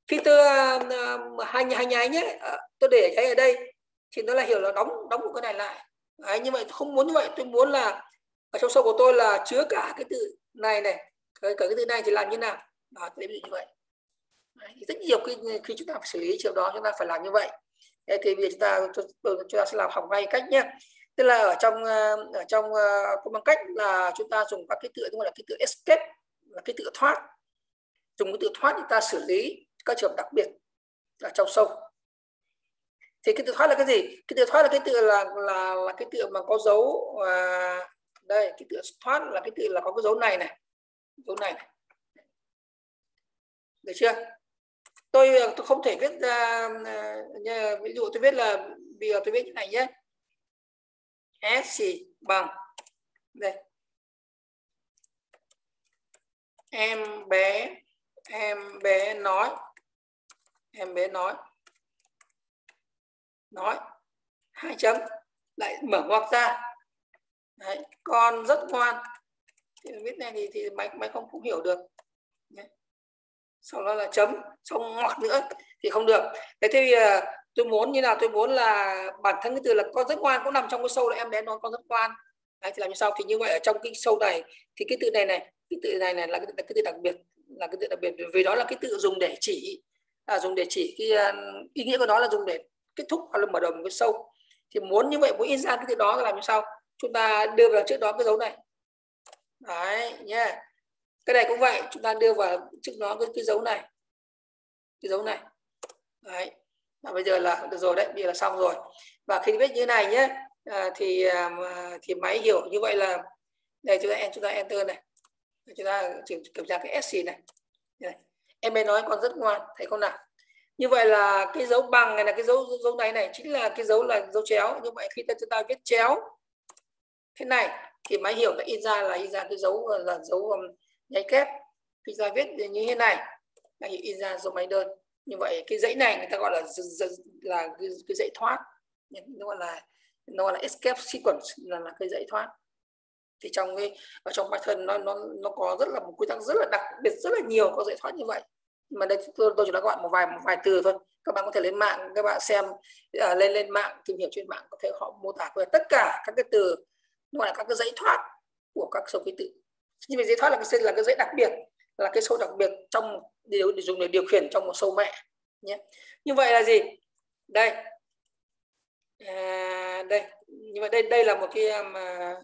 khi tôi uh, hai hành nháy nhé tôi để cái ở đây. Thì nó là hiểu là đóng đóng một cái này lại. Đấy, nhưng mà không muốn như vậy. Tôi muốn là ở trong sâu của tôi là chứa cả cái từ này này. Cái, cả cái từ này thì làm như nào? Đó ví dụ như vậy. Đấy, rất nhiều khi, khi chúng ta phải xử lý trường đó chúng ta phải làm như vậy. Đấy, thì bây giờ chúng ta chúng ta sẽ làm học ngay cách nhé. Tức là ở trong ờ, ở trong ờ, uh, bằng cách là chúng ta dùng các cái tựa gọi là cái tựa escape là cái tựa thoát. Dùng cái tựa thoát chúng ta xử lý các trường đặc biệt ở trong sâu. Thì cái tự thoát là cái gì? Cái tự thoát là cái tự là là là cái tự mà có dấu à, đây cái tự thoát là cái tự là có cái dấu này này dấu này, này. được chưa? Tôi tôi không thể viết ra uh, ví dụ tôi viết là bây giờ tôi viết như này nhé. S bằng đây. Em bé em bé nói em bé nói. Nói. Hai chấm. Lại mở ngoặc ra. Đấy, con rất ngoan. Thì viết này thì thì máy máy không cũng hiểu được. Đấy. sau đó là chấm. Xong ngoặc nữa thì không được. Thế thì à, tôi muốn như nào? Tôi muốn là bản thân cái từ là con rất ngoan cũng nằm trong cái sâu là em bé nói con rất ngoan. Đấy, thì làm như sau thì như vậy ở trong cái sâu này thì cái từ này này cái từ này này là cái, là cái từ đặc biệt là cái từ đặc biệt. Vì đó là cái từ dùng để chỉ à, dùng để chỉ cái uh, ý nghĩa của nó là dùng để kết thúc hoặc là mở đầu một cái sâu thì muốn như vậy muốn in ra cái từ đó là làm như sau chúng ta đưa vào trước đó cái dấu này. Đấy nhé. Yeah. cái này cũng vậy chúng ta đưa vào trước đó cái, cái dấu này. Cái dấu này. Đấy. Và bây giờ là được rồi đấy bây giờ là xong rồi. Và khi viết như này nhé à, thì à, thì máy hiểu như vậy là đây chúng ta chúng ta enter này. Chúng ta kiểm, kiểm tra cái sc này. Đây em bé nói con rất ngoan thấy không nào? Như vậy là cái dấu bằng này là cái dấu dấu này này chính là cái dấu là dấu chéo. Như vậy khi ta chúng ta viết chéo thế này thì máy hiểu là in ra là in ra cái dấu là dấu um, nháy kép. Khi ta viết như thế này là in ra dấu máy đơn. Như vậy cái dãy này người ta gọi là là cái, cái dãy thoát. Nó gọi là nó gọi là escape sequence là, là cái dãy thoát thì trong cái ở trong Python nó nó nó có rất là một quy tắc rất là đặc biệt rất là nhiều có dãy thoát như vậy. Mà đây tôi, tôi chỉ nói gọi một vài một vài từ thôi. Các bạn có thể lên mạng các bạn xem uh, lên lên mạng tìm hiểu trên mạng có thể họ mô tả về tất cả các cái từ gọi là các cái dãy thoát của các số ký tự. Nhưng mà dãy thoát là cái là cái dãy đặc biệt là cái số đặc biệt trong điều để dùng để điều khiển trong một sâu mẹ nhé. Như vậy là gì? Đây. À, đây. Nhưng mà đây đây là một cái à, mà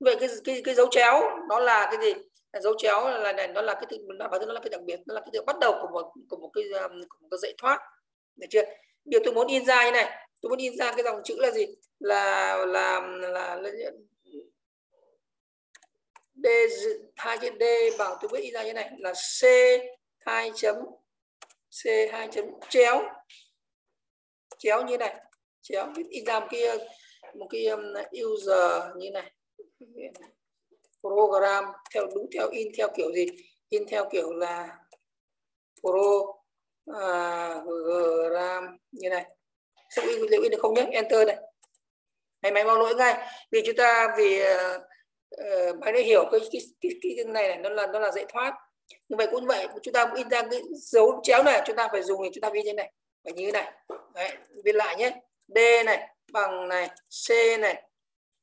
vậy cái cái cái dấu chéo nó là cái gì? Dấu chéo là này nó là cái thứ nó là nó là cái đặc biệt nó là cái từ bắt đầu của một của một cái um, của một cái dạy thoát. Được chưa? Điều tôi muốn in ra như này tôi muốn in ra cái dòng chữ là gì? Là là là, là d hai chữ d bằng tôi viết in ra như này là c 2 chấm c 2 chấm chéo. Chéo như này chéo. Viết in ra một cái một cái um, user như này program theo đúng theo in theo kiểu gì? In theo kiểu là program à, như này. Sẽ in liệu in được không nhé? Enter này. Máy máy mau lỗi ngay. Vì chúng ta vì uh, máy đã hiểu cái cái, cái cái này này nó là nó là dễ thoát. Như vậy cũng vậy chúng ta in ra cái dấu chéo này chúng ta phải dùng thì chúng ta ghi như này. Phải như này. Đấy, viết lại nhé. D này bằng này c này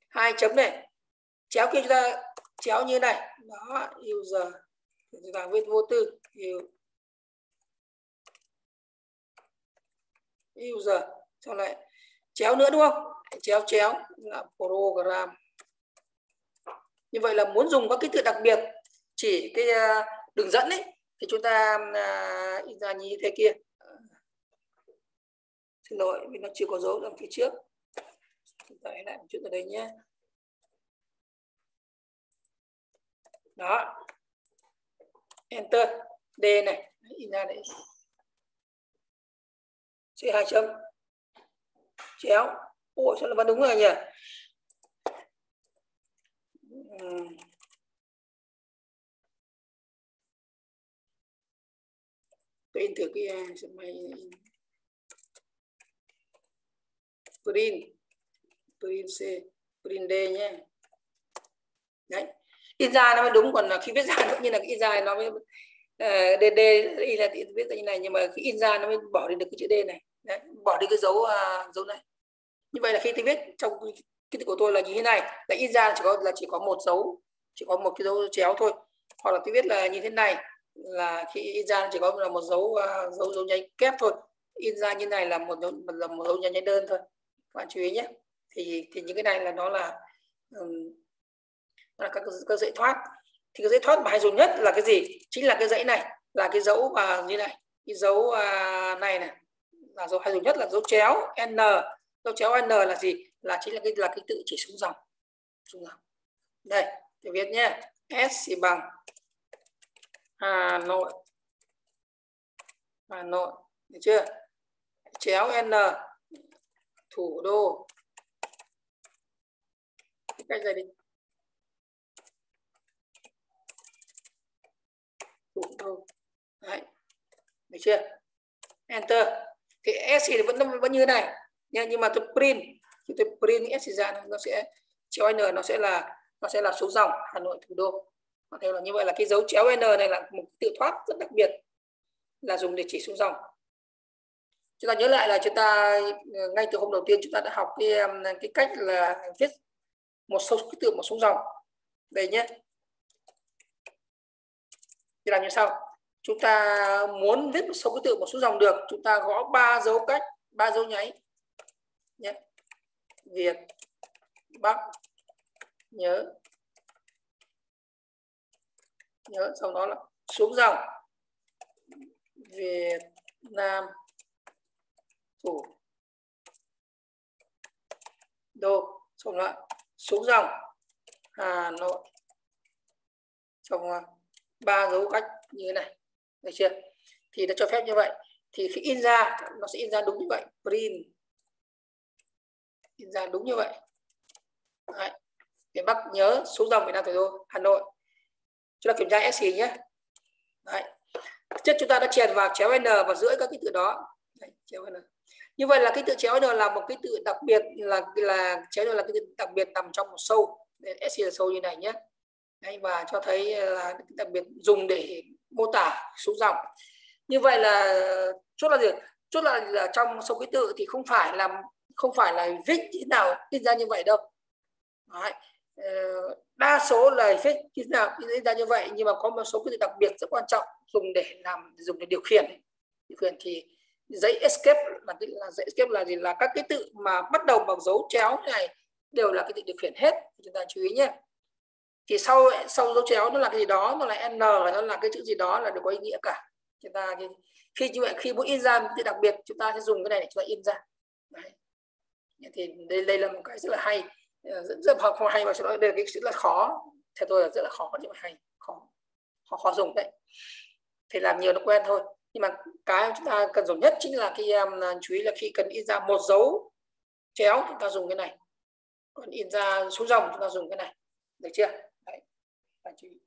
hai chấm này chéo kia chúng ta, chéo như này. Đó user chúng ta viết vô tư. User sau lại. Chéo nữa đúng không? Chéo chéo. Là program. Như vậy là muốn dùng các ký tự đặc biệt, chỉ cái à, đường dẫn ấy, thì chúng ta à, in ra như thế kia. Xin lỗi vì nó chưa có dấu ở phía trước. Chúng ta lại một chút ở đây nhé. Đó. Enter. D này. In ra đấy. C hai chấm chéo ôi sao lại vẫn đúng rồi nhỉ? Ừ. Tôi in thử cái à, sân may print. Print c. Print d nhé đấy in ra nó mới đúng còn khi viết ra cũng như là cái in ra nó mới uh, d d y là viết ra như này nhưng mà khi in ra nó mới bỏ đi được cái chữ d này. Đấy, bỏ đi cái dấu uh, dấu này. Như vậy là khi tôi viết trong cái của tôi là như thế này là in ra chỉ có là chỉ có một dấu chỉ có một cái dấu chéo thôi. Hoặc là tôi viết là như thế này là khi in ra chỉ có là một dấu uh, dấu dấu nháy kép thôi. In ra như này là một dấu là một dấu nháy đơn thôi. Các bạn chú ý nhé. Thì thì những cái này là nó là um, là các cái dãy thoát. Thì cái dãy thoát mà hay dùng nhất là cái gì? Chính là cái dãy này là cái dấu và như này. Cái dấu à, này này. Là dấu hay dùng nhất là dấu chéo n. Dấu chéo n là gì? Là chính là cái là cái tự chỉ xuống dòng. Xuống dòng. Đây để viết nhé. S thì bằng hà nội. Hà nội được chưa? Chéo n. Thủ đô. Cách này đi. Cũng thôi đấy. Được chưa? Enter. Thì s thì vẫn vẫn như thế này. Nha, nhưng mà tôi print. Thì tôi print s ra nó sẽ chéo n nó sẽ là, nó sẽ là số dòng hà nội thủ đô. Và theo là như vậy là cái dấu chéo n này là một tự thoát rất đặc biệt, là dùng để chỉ số dòng. Chúng ta nhớ lại là chúng ta ờ, ngay từ hôm đầu tiên chúng ta đã học cái cái cách là viết một số ký tự một số dòng. Đây nhé thì làm như sau. Chúng ta muốn viết một số ký tự một số dòng được, chúng ta gõ ba dấu cách, ba dấu nháy. Nhé. Việt, Bắc, nhớ. Nhớ sau đó là xuống dòng. Việt Nam, thủ. Đô, xong lại xuống dòng. Hà Nội, xong ba dấu cách như thế này. Được chưa? Thì nó cho phép như vậy. Thì khi in ra nó sẽ in ra đúng như vậy. Print. In ra đúng như vậy. Đấy. miền Bắc nhớ số dòng việt Nam thủ đô Hà Nội. Chúng ta kiểm tra SC nhé. Đấy. chất chúng ta đã chèn vào chéo n và giữa các cái từ đó. Đấy, chéo n. Như vậy là cái tự chéo n là một cái tự đặc biệt là là chéo n là cái tự đặc biệt nằm trong một sâu. SC là sâu như này nhé. Đấy, và cho thấy là đặc biệt dùng để mô tả số dòng như vậy là chốt là gì? Chốt là, là trong số ký tự thì không phải là không phải là viết như nào in ra như vậy đâu. Đấy. Ờ, đa số là viết như nào in ra như vậy nhưng mà có một số ký tự đặc biệt rất quan trọng dùng để làm dùng để điều khiển. Điều khiển thì giấy escape là là giấy escape là gì? Là các cái tự mà bắt đầu bằng dấu chéo này đều là cái tự điều khiển hết. Chúng ta chú ý nhé thì sau sau dấu chéo nó là cái gì đó nó là n nó là cái chữ gì đó là được có ý nghĩa cả. Chúng ta khi như vậy khi muốn in ra thì đặc biệt chúng ta sẽ dùng cái này để chúng ta in ra. Đấy. thì đây đây là một cái rất là hay. Rất rất học không hay mà chúng nói đây là cái rất là khó. Theo tôi là rất là khó nhưng mà hay khó. Khó, khó dùng đấy. Thì làm nhiều nó quen thôi. Nhưng mà cái chúng ta cần dùng nhất chính là cái um, chú ý là khi cần in ra một dấu chéo chúng ta dùng cái này. Còn in ra số dòng chúng ta dùng cái này. Được chưa? Phải chú ý.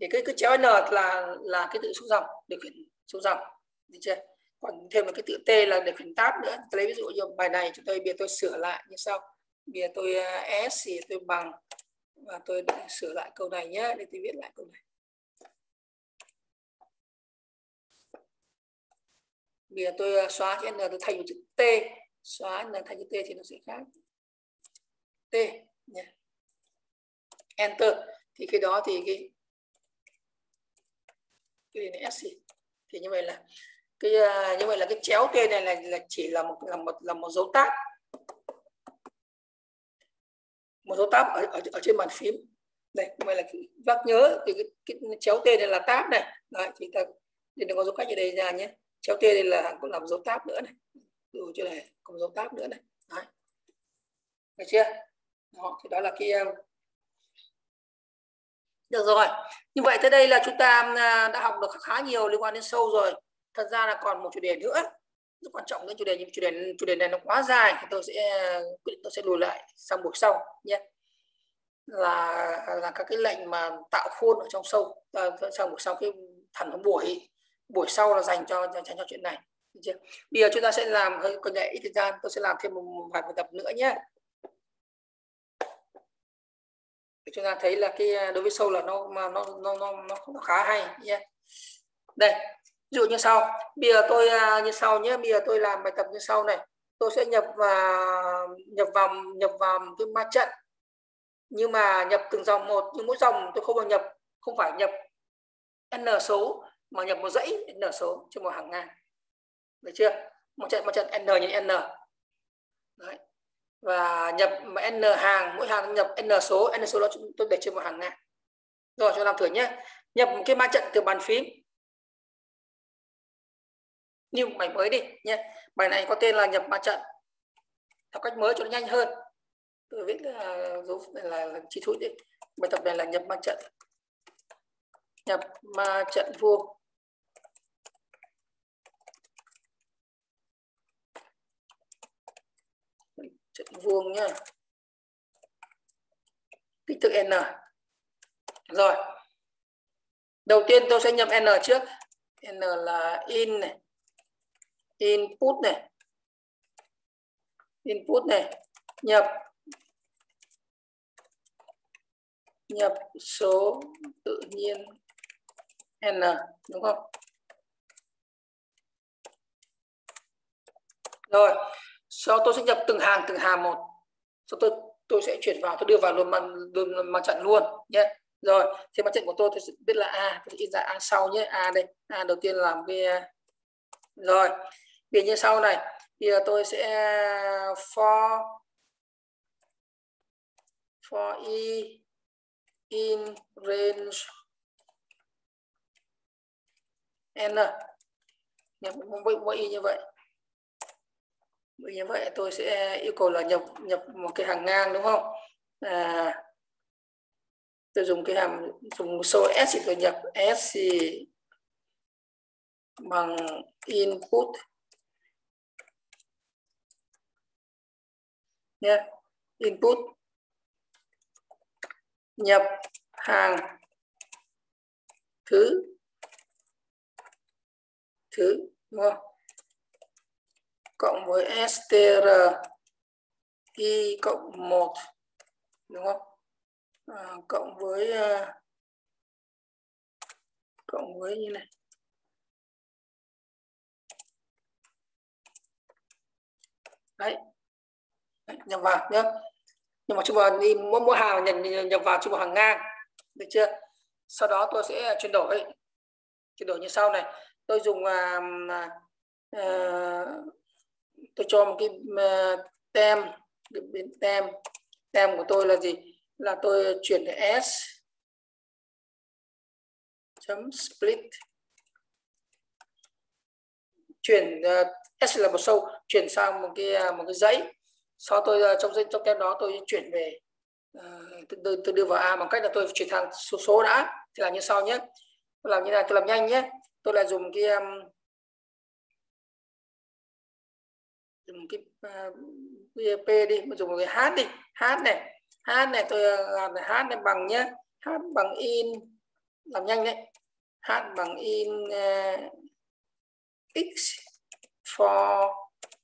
Thì cái cái chéo n là là cái tự số dòng, điều khiển số dòng. Được chưa? Còn thêm một cái tự t là điều khiển tab nữa. Tôi lấy ví dụ như bài này chúng tôi, bây giờ tôi sửa lại như sau. Bây giờ tôi à, s thì tôi bằng. Và tôi sửa lại câu này nhé để tôi viết lại câu này. Bây giờ tôi à, xóa chữ n, tôi thay một chữ t. Xóa n thay chữ t thì nó sẽ khác. T nhé enter. Thì khi đó thì cái cái này SC thì như vậy là cái à, như vậy là cái chéo tên này là, là chỉ là một là một là một dấu tab một dấu tab ở, ở, ở trên bàn phím. Đây như vậy là bác nhớ thì cái, cái chéo tên này là tab này. Đấy, thì ta thì đừng có dấu cách ở đây ra nhé. Chéo tên này là cũng làm dấu tab nữa này. Đủ chưa này còn dấu tab nữa này. Đấy. Được chưa? Đó, thì đó là cái à, được rồi. Như vậy tới đây là chúng ta à, đã học được khá nhiều liên quan đến sâu rồi. Thật ra là còn một chủ đề nữa. Rất quan trọng cái chủ đề nhưng chủ đề chủ đề này nó quá dài. Thì tôi sẽ à, quyết định tôi sẽ lùi lại sang buổi sau nhé. Là là các cái lệnh mà tạo khuôn ở trong sâu à, sang buổi sau, cái thẳng buổi buổi sau là dành cho dành cho chuyện này. Chưa? bây giờ chúng ta sẽ làm hơi còn nhẹ ít thời gian, tôi sẽ làm thêm một vài bài tập nữa nhé chúng ta thấy là cái à, đối với sâu là nó, mà nó nó nó nó khá hay, nhé. Đây, ví dụ như sau. Bây giờ tôi à, như sau nhé. Bây giờ tôi làm bài tập như sau này. Tôi sẽ nhập vào nhập vào nhập vào cái ma trận. Nhưng mà nhập từng dòng một, nhưng mỗi dòng tôi không bao nhập. Không phải nhập n số, mà nhập một dãy n số cho một hàng ngang. Được chưa? Một trận một trận n nhân n. Đấy và nhập n hàng mỗi hàng nhập n số n số đó tôi để trên một hàng ngang. Rồi cho làm thử nhé. Nhập một cái ma trận từ bàn phím. Như bài mới đi nhé. Bài này có tên là nhập ma trận. Theo cách mới cho nó nhanh hơn. Tôi viết là dấu này là, là chi thúi đi. Bài tập này là nhập ma trận. Nhập ma trận vuông. Chữ vuông nhá. Kích thước n. Rồi. Đầu tiên tôi sẽ nhập n trước. N là in này. Input này. Input này. Nhập. Nhập số tự nhiên n, đúng không? Rồi sau tôi sẽ nhập từng hàng từng hàng một. Sau tôi tôi sẽ chuyển vào, tôi đưa vào luôn mặt luôn mặt trận luôn, nhé. Rồi thì mặt trận của tôi tôi sẽ biết là a, tôi in ra a sau nhé. A đây, a đầu tiên làm cái à, rồi. Vì như sau này, thì à, tôi sẽ, for for e in range n. Nhập một mỗi y như vậy như vậy tôi sẽ yêu cầu là nhập nhập một cái hàng ngang đúng không? À, tôi dùng cái hàm dùng số s thì tôi nhập s bằng input. Nhé input. Nhập hàng thứ thứ đúng không? Cộng với str y cộng 1 đúng không? À, cộng với uh, cộng với như này. Đấy. Nhập vào nhé nhưng mà chúng ta đi mỗi mỗi hàng nhập, nhập vào chung vào hàng ngang. Được chưa? Sau đó tôi sẽ chuyển đổi. Chuyển đổi như sau này. Tôi dùng uh, uh, tôi cho một cái uh, tem được biến tem. Tem của tôi là gì? Là tôi chuyển từ s. Chấm split. Chuyển uh, s là một sâu chuyển sang một cái ờ, một cái dãy. Sau tôi uh, trong dây trong tem đó tôi chuyển về uh, tôi, tôi đưa vào a bằng cách là tôi chuyển sang số số đã. Thì là như sau nhé. Tôi làm như này tôi làm nhanh nhé. Tôi là dùng cái um, dùng cái uh, p đi mà dùng một cái à, h đi h này h này tôi à, làm này h này bằng nhé h bằng in làm nhanh đấy h bằng in uh, x for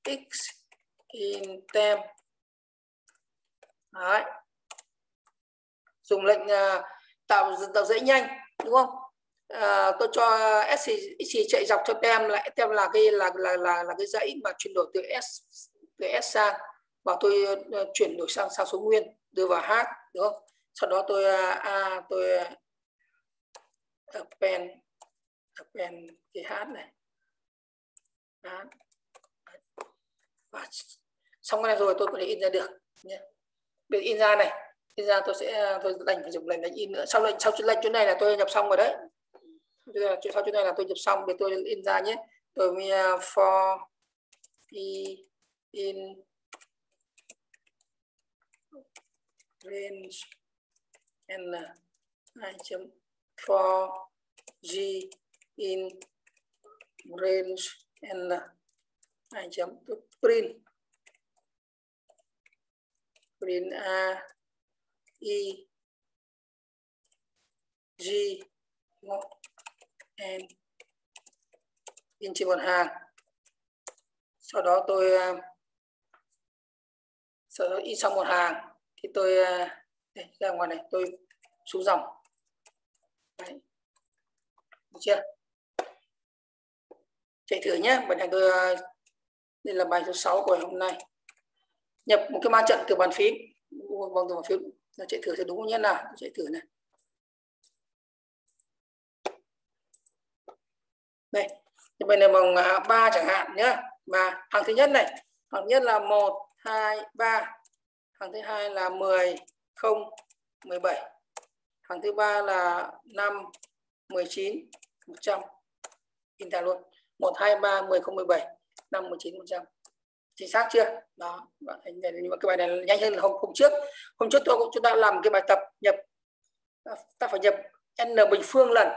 x in tem đấy. Dùng lệnh uh, tạo tạo dãy nhanh đúng không? À, tôi cho SC, chạy dọc cho tem lại tem là cái là là là là cái dãy mà chuyển đổi từ S từ S sang và tôi uh, chuyển đổi sang sang số nguyên đưa vào H đúng không? Sau đó tôi uh, a tôi uh, append append cái H này. H. và xong cái này rồi tôi có thể in ra được nhé. Để in ra này in ra tôi sẽ tôi đành phải dùng lệnh đánh in nữa. Sau lệnh sau lệnh chỗ này là tôi nhập xong rồi đấy sau chỗ này là tôi nhập xong để tôi in ra nhé. Tôi mới à, for e in, range, n hai chấm, for, g, in, range, n hai chấm tôi print. Print a e g em. In trên một hàng sau đó tôi ờ, sau đó in xong một hàng thì tôi ờ, đây, ra ngoài này tôi xuống dòng. Đấy. Được chưa? Chạy thử nhé bài này tôi đây là bài số 6 của hôm nay. Nhập một cái ma trận từ bàn phím. Bằng từ bàn phím. Là chạy thử sẽ đúng không nhé nào chạy thử này. Đây thì bên này bằng ba chẳng hạn nhé và hàng thứ nhất này hàng thứ nhất là một, hai, ba. Hàng thứ hai là 10 0 17 hàng thứ ba là 5 19 100 in ra luôn. 1 2 3 10 0 17 5 19 100 chính xác chưa? Đó nhưng mà cái bài này nhanh hơn là hôm hôm trước. Hôm trước tôi cũng, chúng ta làm cái bài tập nhập à, ta phải nhập n bình phương lần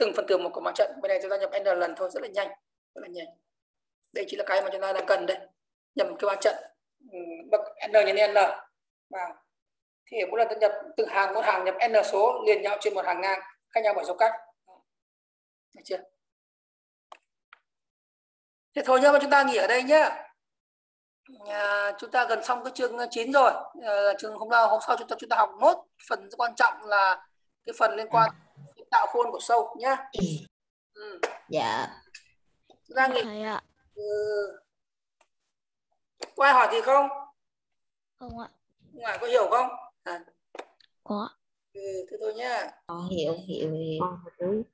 từng phần tử một của mặt trận. Bên này chúng ta nhập n lần thôi rất là nhanh rất là nhanh. Đây chỉ là cái mà chúng ta đang cần đây. Nhập cái mặt trận ừ, bậc n nhân n. Vào thì mỗi lần ta nhập từng hàng một hàng nhập n số liền nhau trên một hàng ngang khác nhau bởi số cách. Được chưa? Thế thôi nhá mà chúng ta nghỉ ở đây nhá. À, chúng ta gần xong cái chương 9 rồi. À, chương hôm nào hôm sau chúng ta chúng ta học nốt. Phần rất quan trọng là cái phần liên quan tạo khuôn của sâu nhá. Ừ. dạ. Chúng ta nghỉ thầy ạ. Ừ. có ai hỏi gì không? Không ạ. Ngoài có hiểu không? À. có ừ, thế thôi nhá. Hiểu hiểu hiểu